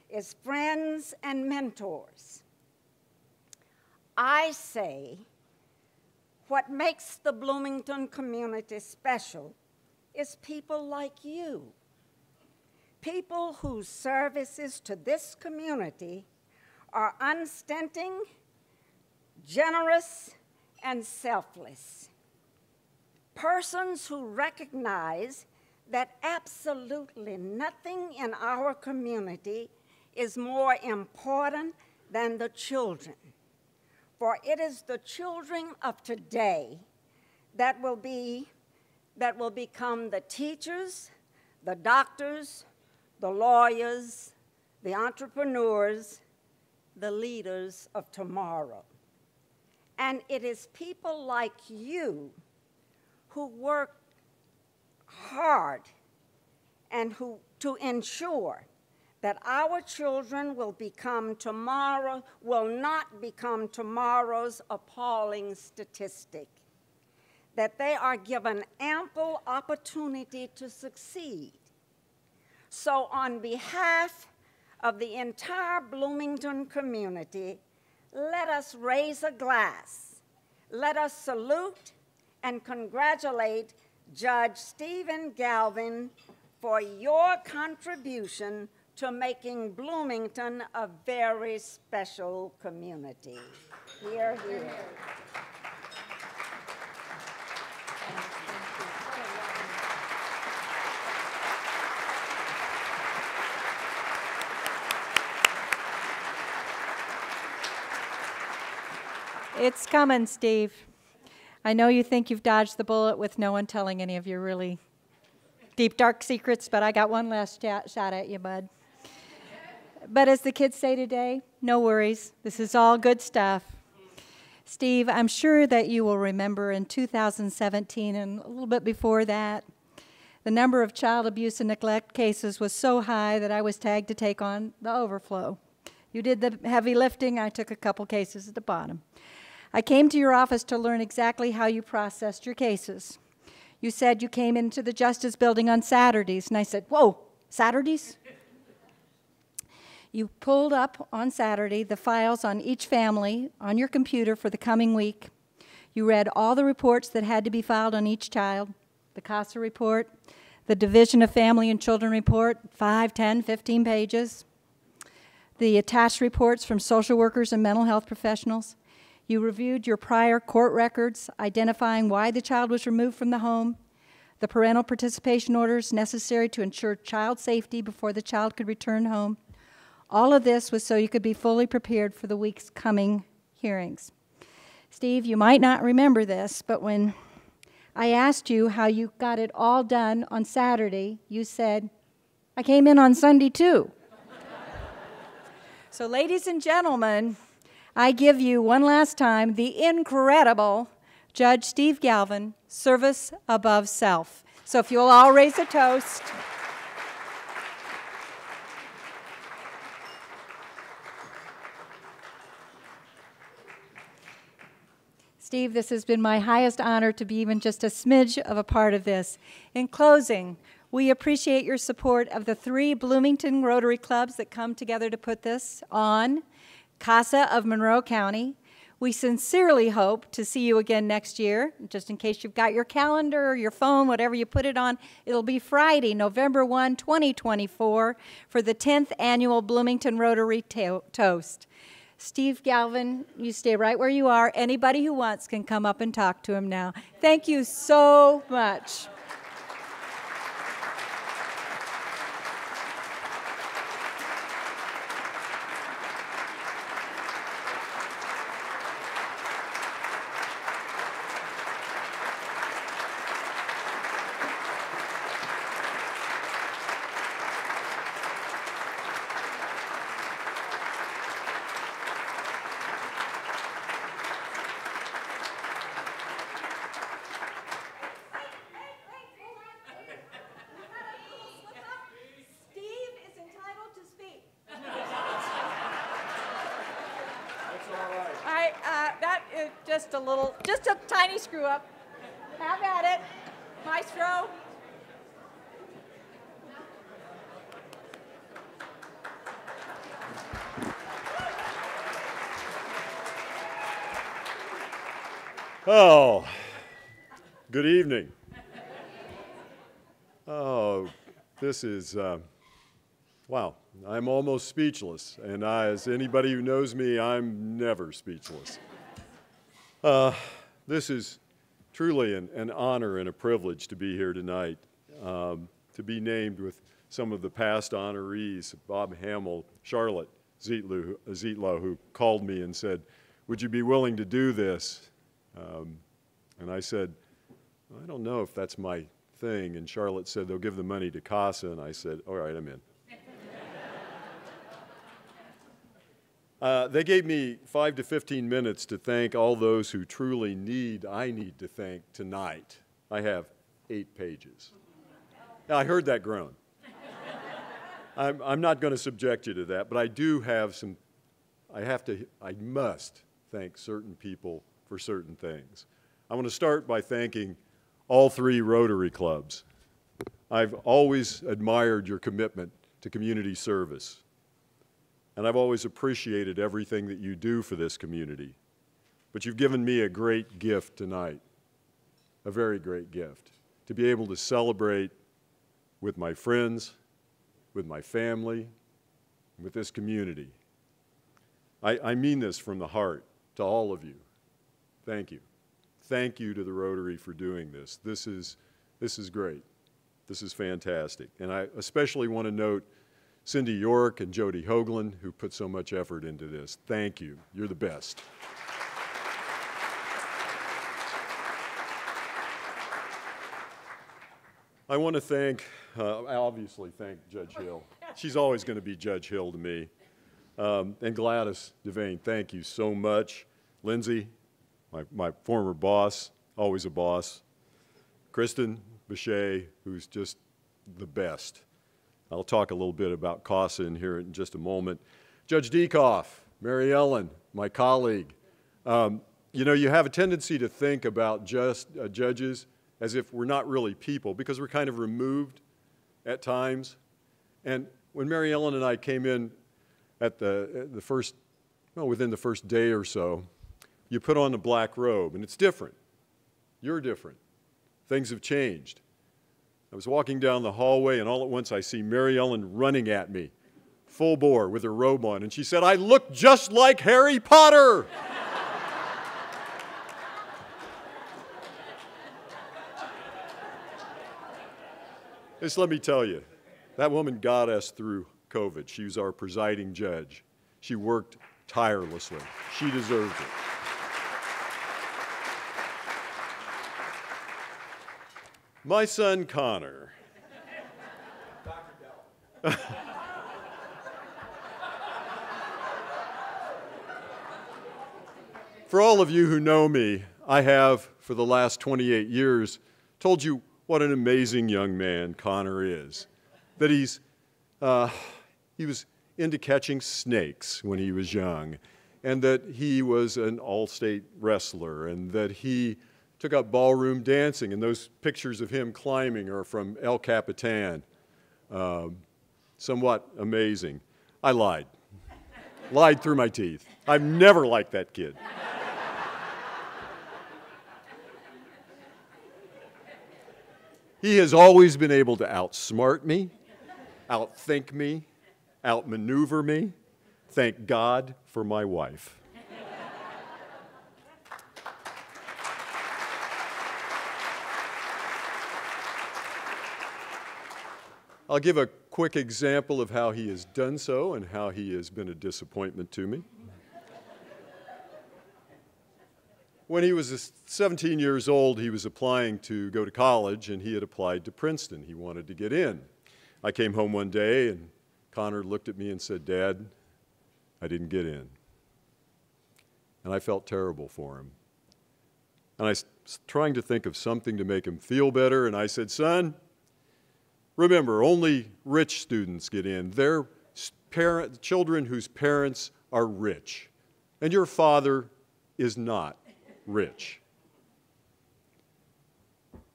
is friends and mentors. I say what makes the Bloomington community special is people like you, people whose services to this community are unstinting generous and selfless. Persons who recognize that absolutely nothing in our community is more important than the children. For it is the children of today that will be that will become the teachers, the doctors, the lawyers, the entrepreneurs, the leaders of tomorrow. And it is people like you who work hard and who to ensure that our children will become tomorrow will not become tomorrow's appalling statistic. That they are given ample opportunity to succeed. So on behalf of the entire bloomington community let us raise a glass. Let us salute and congratulate Judge Stephen Galvin for your contribution to making Bloomington a very special community. Here, here. It's coming, Steve. I know you think you've dodged the bullet with no one telling any of your really deep, dark secrets, but I got one last shot, at you, bud. But as the kids say today, no worries. This is all good stuff. Steve, I'm sure that you will remember in 2017 and a little bit before that, the number of child abuse and neglect cases was so high that I was tagged to take on the overflow. You did the heavy lifting, I took a couple cases at the bottom. I came to your office to learn exactly how you processed your cases. You said you came into the Justice Building on Saturdays, and I said, Whoa, Saturdays? You pulled up on Saturday the files on each family on your computer for the coming week. You read all the reports that had to be filed on each child the CASA report, the Division of Family and Children report, 5, 10, 15 pages, the attached reports from social workers and mental health professionals. You reviewed your prior court records, identifying why the child was removed from the home, the parental participation orders necessary to ensure child safety before the child could return home. All of this was so you could be fully prepared for the week's coming hearings. Steve, you might not remember this, but when I asked you how you got it all done on Saturday, you said, I came in on Sunday too. so, ladies and gentlemen, I give you one last time the incredible Judge Steve Galvin, Service Above Self. So, if you'll all raise a toast. Steve, this has been my highest honor to be even just a smidge of a part of this. In closing, we appreciate your support of the three Bloomington Rotary Clubs that come together to put this on, CASA of Monroe County. We sincerely hope to see you again next year. Just in case you've got your calendar or your phone, whatever you put it on, it'll be Friday, November 1, 2024, for the 10th annual Bloomington Rotary to- Toast. Steve Galvin, you stay right where you are. Anybody who wants can come up and talk to him now. Thank you so much. Steve is entitled to speak. I, uh, that is just a little, just a tiny screw up. Have at it, maestro. Oh, good evening. Oh, this is, uh, wow, I'm almost speechless. And I, as anybody who knows me, I'm never speechless. Uh, this is truly an, an honor and a privilege to be here tonight, um, to be named with some of the past honorees, Bob Hamill, Charlotte Zietlow, Zietlow, who called me and said, would you be willing to do this? Um, and I said, I don't know if that's my thing. And Charlotte said, they'll give the money to CASA. And I said, all right, I'm in. Uh, they gave me five to 15 minutes to thank all those who truly need, I need to thank tonight. I have eight pages. I heard that groan. I'm, I'm not going to subject you to that, but I do have some, I have to, I must thank certain people for certain things. I want to start by thanking all three Rotary clubs. I've always admired your commitment to community service, and I've always appreciated everything that you do for this community. But you've given me a great gift tonight, a very great gift, to be able to celebrate with my friends, with my family, with this community. I, I mean this from the heart to all of you. Thank you. Thank you to the Rotary for doing this. This is, this is great. This is fantastic. And I especially want to note Cindy York and Jody Hoagland, who put so much effort into this. Thank you. You're the best. I want to thank, uh, I obviously thank Judge Hill. She's always going to be Judge Hill to me. Um, and Gladys Devane, thank you so much. Lindsay, my, my former boss, always a boss. Kristen Bechet, who's just the best. I'll talk a little bit about CASA in here in just a moment. Judge Diekhoff, Mary Ellen, my colleague. Um, you know, you have a tendency to think about just uh, judges as if we're not really people because we're kind of removed at times. And when Mary Ellen and I came in at the, at the first, well, within the first day or so, you put on the black robe, and it's different. You're different. Things have changed. I was walking down the hallway, and all at once I see Mary Ellen running at me, full bore with her robe on, and she said, I look just like Harry Potter. Just let me tell you, that woman got us through COVID. She was our presiding judge. She worked tirelessly. She deserves it. My son Connor. For all of you who know me, I have, for the last 28 years, told you what an amazing young man Connor is. That he's, uh, he was into catching snakes when he was young, and that he was an all state wrestler, and that he took up ballroom dancing, and those pictures of him climbing are from El Capitan. Um, somewhat amazing. I lied. lied through my teeth. I've never liked that kid. He has always been able to outsmart me, outthink me, outmaneuver me. Thank God for my wife. I'll give a quick example of how he has done so and how he has been a disappointment to me. When he was 17 years old, he was applying to go to college, and he had applied to Princeton. He wanted to get in. I came home one day, and Connor looked at me and said, Dad, I didn't get in. And I felt terrible for him. And I was trying to think of something to make him feel better, and I said, Son, remember, only rich students get in. They're parent, children whose parents are rich, and your father is not rich.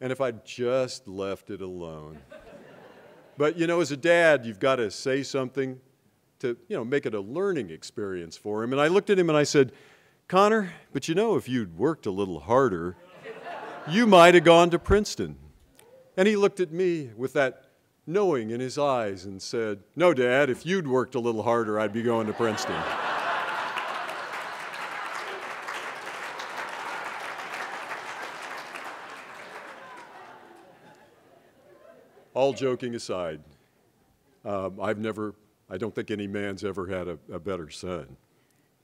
And if I'd just left it alone. but you know, as a dad, you've got to say something to, you know, make it a learning experience for him. And I looked at him and I said, Connor, but you know, if you'd worked a little harder, you might have gone to Princeton. And he looked at me with that knowing in his eyes and said, No, Dad, if you'd worked a little harder, I'd be going to Princeton. all joking aside, um, I've never, I don't think any man's ever had a, a better son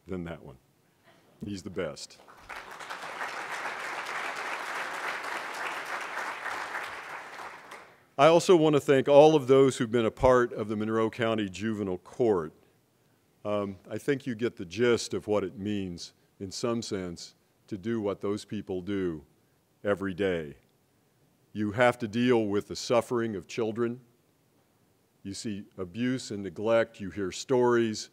than that one. He's the best. I also want to thank all of those who've been a part of the Monroe County Juvenile Court. Um, I think you get the gist of what it means, in some sense, to do what those people do every day. You have to deal with the suffering of children. You see abuse and neglect. You hear stories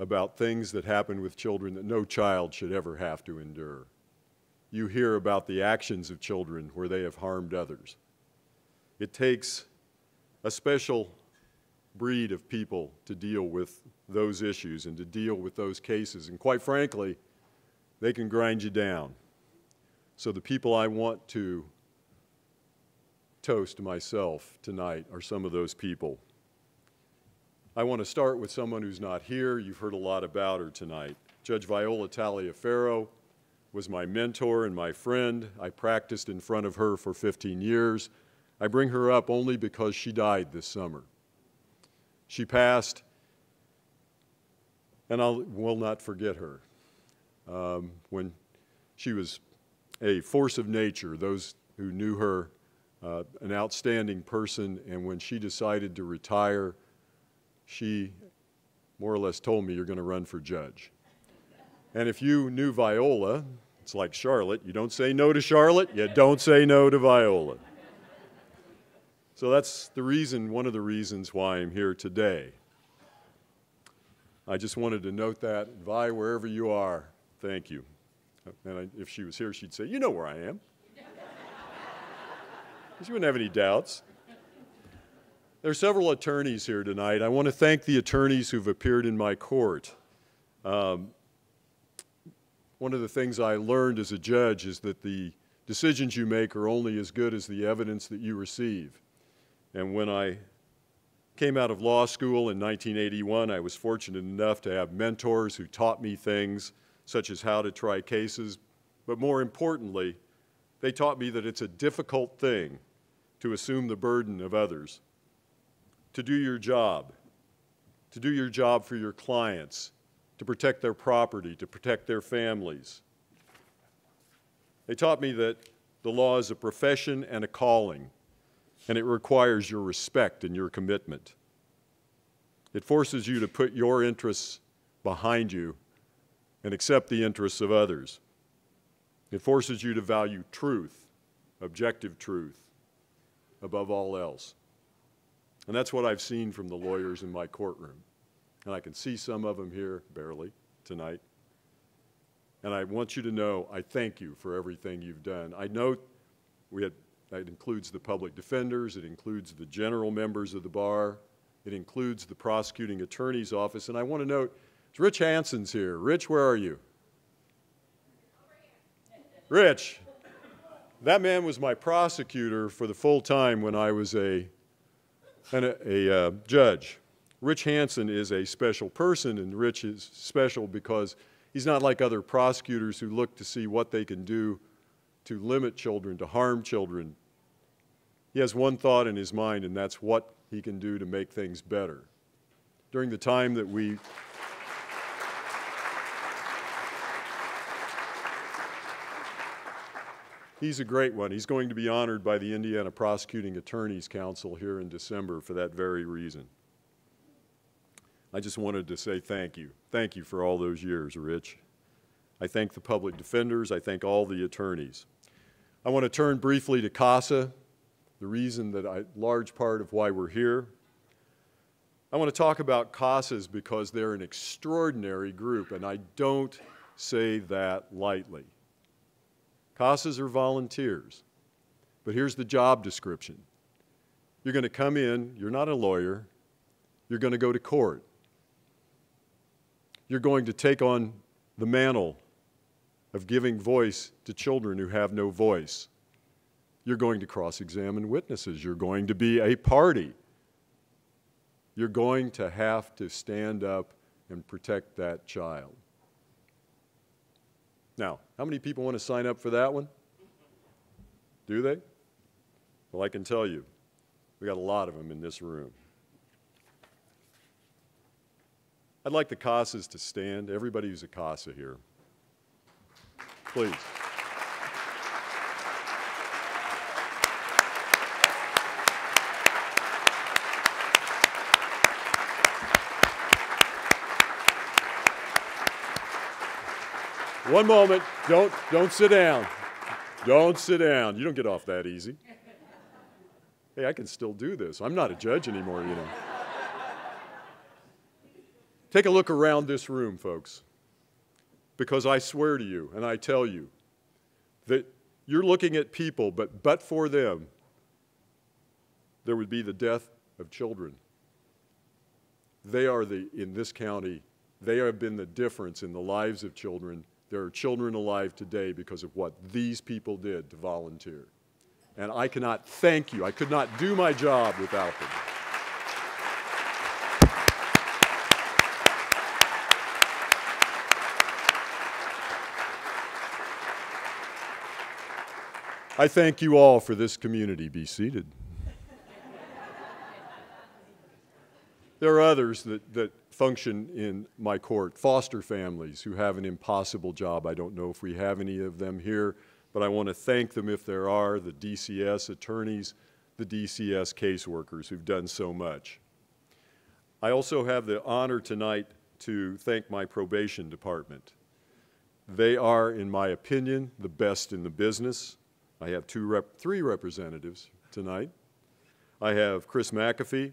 about things that happen with children that no child should ever have to endure. You hear about the actions of children where they have harmed others. It takes a special breed of people to deal with those issues and to deal with those cases. And quite frankly, they can grind you down. So the people I want to toast myself tonight are some of those people. I want to start with someone who's not here. You've heard a lot about her tonight. Judge Viola Taliaferro was my mentor and my friend. I practiced in front of her for 15 years. I bring her up only because she died this summer. She passed, and I will not forget her. Um, when she was a force of nature, those who knew her uh, an outstanding person, and when she decided to retire, she more or less told me, You're going to run for judge. And if you knew Viola, it's like Charlotte. You don't say no to Charlotte, you don't say no to Viola. So that's the reason, one of the reasons why I'm here today. I just wanted to note that. Vi, wherever you are, thank you. And I, if she was here, she'd say, You know where I am. she wouldn't have any doubts. There are several attorneys here tonight. I want to thank the attorneys who've appeared in my court. Um, one of the things I learned as a judge is that the decisions you make are only as good as the evidence that you receive. And when I came out of law school in 1981, I was fortunate enough to have mentors who taught me things such as how to try cases, but more importantly, they taught me that it's a difficult thing to assume the burden of others, to do your job, to do your job for your clients, to protect their property, to protect their families. They taught me that the law is a profession and a calling, and it requires your respect and your commitment. It forces you to put your interests behind you and accept the interests of others. It forces you to value truth, objective truth, above all else. And that's what I've seen from the lawyers in my courtroom. And I can see some of them here, barely, tonight. And I want you to know I thank you for everything you've done. I know we had, that includes the public defenders, it includes the general members of the bar, it includes the prosecuting attorney's office. And I want to note, Rich Hanson's here. Rich, where are you? Rich, that man was my prosecutor for the full time when I was a, a, a uh, judge. Rich Hanson is a special person, and Rich is special because he's not like other prosecutors who look to see what they can do to limit children, to harm children. He has one thought in his mind, and that's what he can do to make things better. During the time that we He's a great one. He's going to be honored by the Indiana Prosecuting Attorneys Council here in December for that very reason. I just wanted to say thank you. Thank you for all those years, Rich. I thank the public defenders. I thank all the attorneys. I want to turn briefly to CASA, the reason that I, large part of why we're here. I want to talk about CASAs because they're an extraordinary group, and I don't say that lightly. CASAs are volunteers, but here's the job description. You're going to come in, you're not a lawyer, you're going to go to court you're going to take on the mantle of giving voice to children who have no voice. You're going to cross examine witnesses. You're going to be a party. You're going to have to stand up and protect that child. Now, how many people want to sign up for that one? Do they? Well, I can tell you, we got a lot of them in this room. I'd like the CASAs to stand. Everybody who's a CASA here. Please. One moment. Don't, don't sit down. Don't sit down. You don't get off that easy. Hey, I can still do this. I'm not a judge anymore, you know. Take a look around this room, folks, because I swear to you and I tell you that you're looking at people, but but for them, there would be the death of children. They are the, in this county, they have been the difference in the lives of children. There are children alive today because of what these people did to volunteer. And I cannot thank you. I could not do my job without them. I thank you all for this community. Be seated. There are others that, that function in my court, foster families who have an impossible job. I don't know if we have any of them here, but I want to thank them if there are, the DCS attorneys, the DCS caseworkers who've done so much. I also have the honor tonight to thank my probation department. They are, in my opinion, the best in the business. I have two rep three representatives tonight. I have Chris McAfee,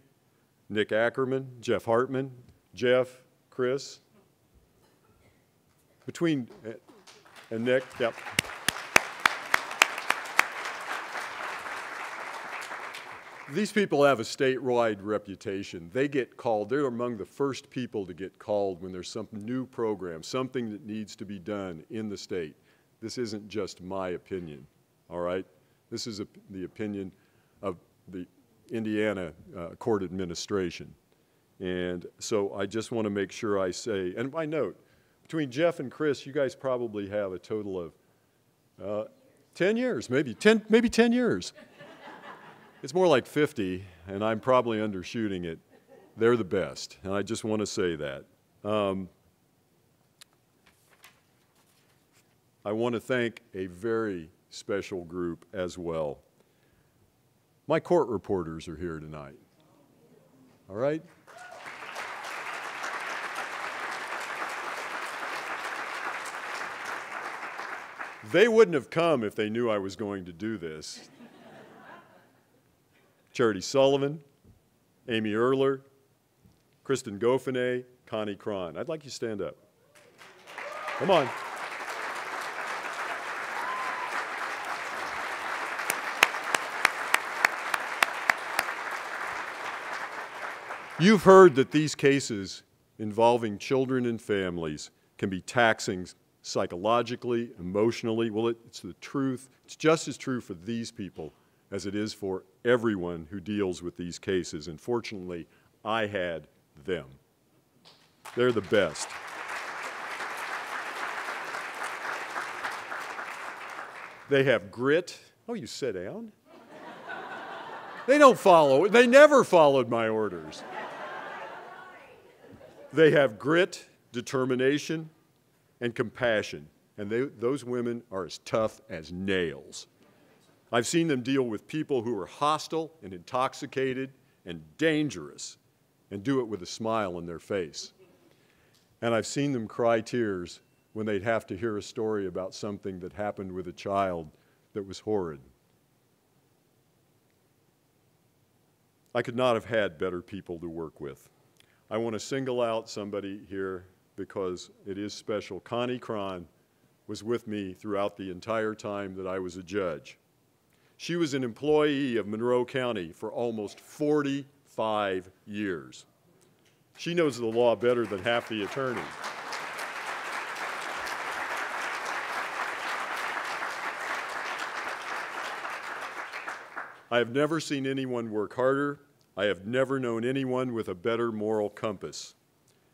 Nick Ackerman, Jeff Hartman, Jeff, Chris. Between, uh, and Nick, yep. These people have a statewide reputation. They get called, they're among the first people to get called when there's some new program, something that needs to be done in the state. This isn't just my opinion, all right? This is a, the opinion of the Indiana uh, court administration. And so I just want to make sure I say, and I note, between Jeff and Chris, you guys probably have a total of uh, 10 years, maybe 10, maybe 10 years. It's more like 50, and I'm probably undershooting it. They're the best, and I just want to say that. Um, I want to thank a very special group as well. My court reporters are here tonight. All right? They wouldn't have come if they knew I was going to do this. Charity Sullivan, Amy Erler, Kristen Goffinet, Connie Cron. I'd like you to stand up. Come on. You've heard that these cases involving children and families can be taxing psychologically, emotionally. Well, it, it's the truth. It's just as true for these people as it is for everyone who deals with these cases. And fortunately, I had them. They're the best. They have grit. Oh, you sit down. They don't follow, they never followed my orders. They have grit, determination, and compassion. And they, those women are as tough as nails. I've seen them deal with people who are hostile and intoxicated and dangerous and do it with a smile on their face. And I've seen them cry tears when they'd have to hear a story about something that happened with a child that was horrid. I could not have had better people to work with. I want to single out somebody here because it is special. Connie Cron was with me throughout the entire time that I was a judge. She was an employee of Monroe County for almost 45 years. She knows the law better than half the attorneys. I have never seen anyone work harder. I have never known anyone with a better moral compass.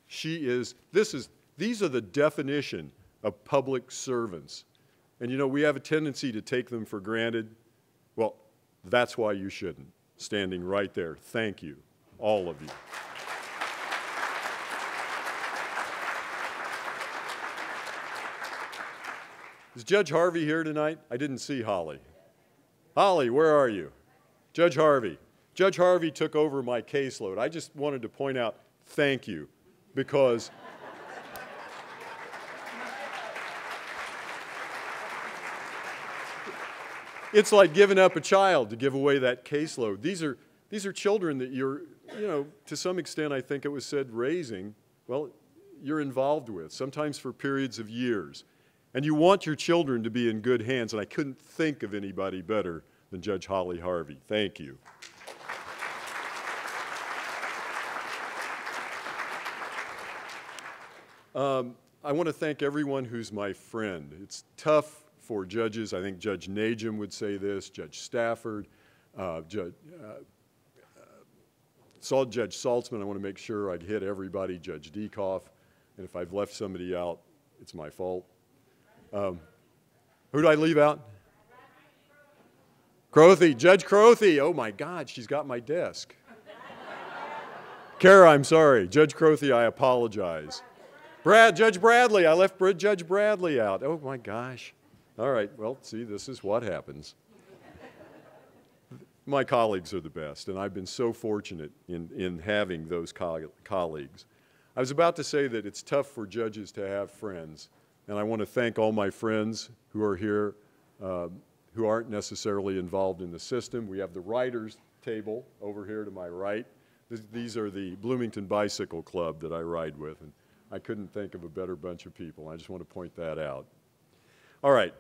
She is, this is, these are the definition of public servants. And you know, we have a tendency to take them for granted. Well, that's why you shouldn't. Standing right there. Thank you, all of you. Is Judge Harvey here tonight? I didn't see Holly. Holly, where are you? Judge Harvey. Judge Harvey took over my caseload. I just wanted to point out thank you because it's like giving up a child to give away that caseload. These are, these are children that you're, you know, to some extent, I think it was said, raising. Well, you're involved with, sometimes for periods of years. And you want your children to be in good hands, and I couldn't think of anybody better than Judge Holly Harvey. Thank you. Um, I want to thank everyone who's my friend. It's tough for judges. I think Judge Najam would say this, Judge Stafford, uh, Judge, uh, uh, Judge Salzmann. I want to make sure I'd hit everybody, Judge Diekhoff. And if I've left somebody out, it's my fault. Um, who did I leave out? Krothe, Judge Krothe. Oh my God, she's got my desk. Kara, I'm sorry. Judge Krothe, I apologize. Brad, Judge Bradley, I left Judge Bradley out. Oh my gosh. All right, well, see, this is what happens. My colleagues are the best, and I've been so fortunate in, in having those coll- colleagues. I was about to say that it's tough for judges to have friends, and I want to thank all my friends who are here uh, who aren't necessarily involved in the system. We have the writers table over here to my right. Th- These are the Bloomington Bicycle Club that I ride with, and I couldn't think of a better bunch of people. I just want to point that out. All right.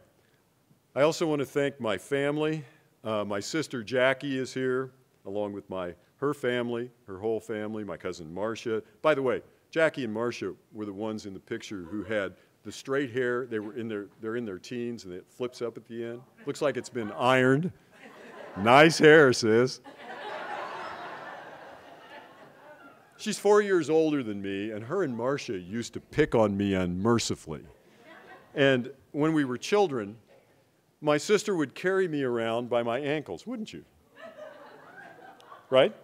I also want to thank my family. Uh, my sister Jackie is here, along with my her family, her whole family, my cousin Marcia. By the way, Jackie and Marcia were the ones in the picture who had the straight hair. They were in their they're in their teens and it flips up at the end. Looks like it's been ironed. nice hair, sis. She's four years older than me, and her and Marcia used to pick on me unmercifully. And when we were children, my sister would carry me around by my ankles, wouldn't you? Right?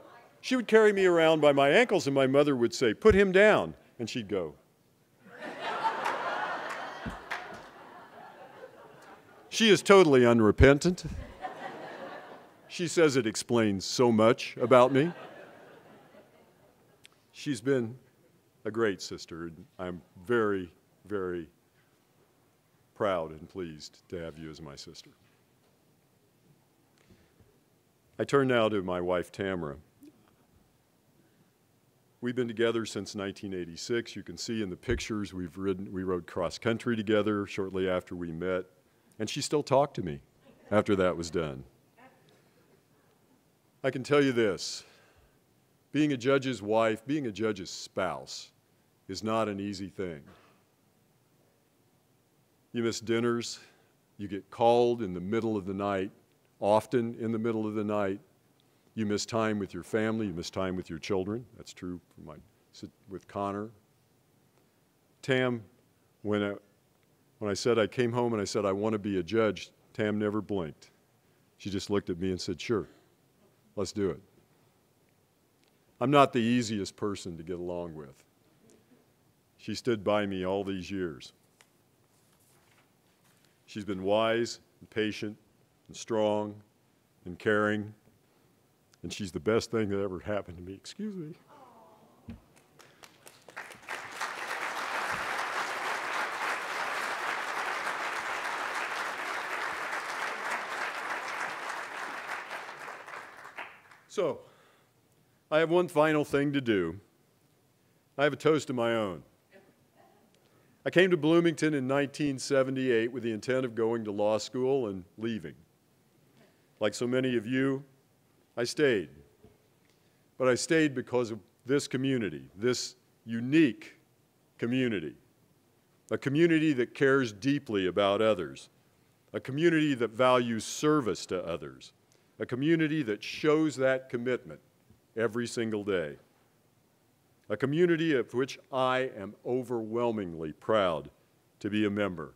She would carry me around by my ankles, and my mother would say, Put him down. And she'd go. she is totally unrepentant. She says it explains so much about me. She's been a great sister, and I'm very, very proud and pleased to have you as my sister. I turn now to my wife, Tamara. We've been together since 1986. You can see in the pictures we've ridden, we rode cross country together shortly after we met, and she still talked to me after that was done. I can tell you this being a judge's wife, being a judge's spouse, is not an easy thing. You miss dinners, you get called in the middle of the night, often in the middle of the night. You miss time with your family, you miss time with your children. That's true for my, with Connor. Tam, when I, when I said I came home and I said I want to be a judge, Tam never blinked. She just looked at me and said, Sure, let's do it. I'm not the easiest person to get along with. She stood by me all these years. She's been wise and patient and strong and caring, and she's the best thing that ever happened to me. Excuse me. So, I have one final thing to do. I have a toast of my own. I came to Bloomington in 1978 with the intent of going to law school and leaving. Like so many of you, I stayed. But I stayed because of this community, this unique community, a community that cares deeply about others, a community that values service to others, a community that shows that commitment every single day a community of which I am overwhelmingly proud to be a member.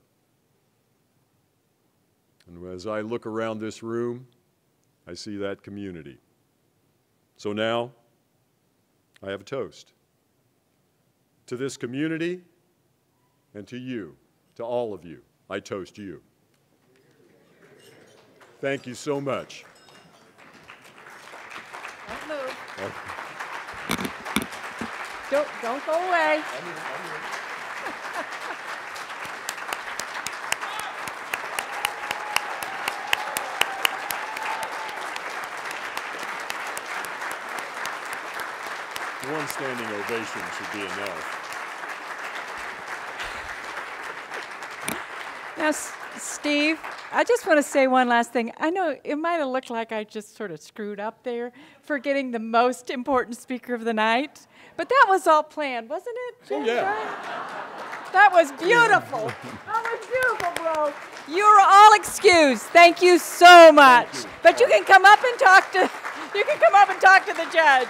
And as I look around this room, I see that community. So now, I have a toast. To this community and to you, to all of you, I toast you. Thank you so much. Don't. Don't, go away. One standing ovation should be enough. Now, Steve, I just want to say one last thing. I know it might have looked like I just sort of screwed up there for getting the most important speaker of the night, but that was all planned, wasn't it? Oh, Jim? yeah. That was beautiful. That was beautiful, bro. You're all excused. Thank you so much. But you can come up and talk to you can come up and talk to the judge.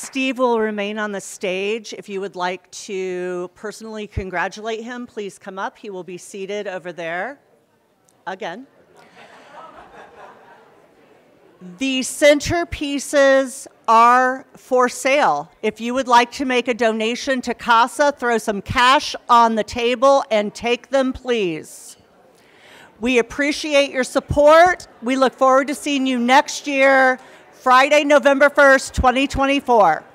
Steve will remain on the stage. If you would like to personally congratulate him, please come up. He will be seated over there again. The centerpieces are for sale. If you would like to make a donation to CASA, throw some cash on the table and take them, please. We appreciate your support. We look forward to seeing you next year, Friday, November 1st, 2024.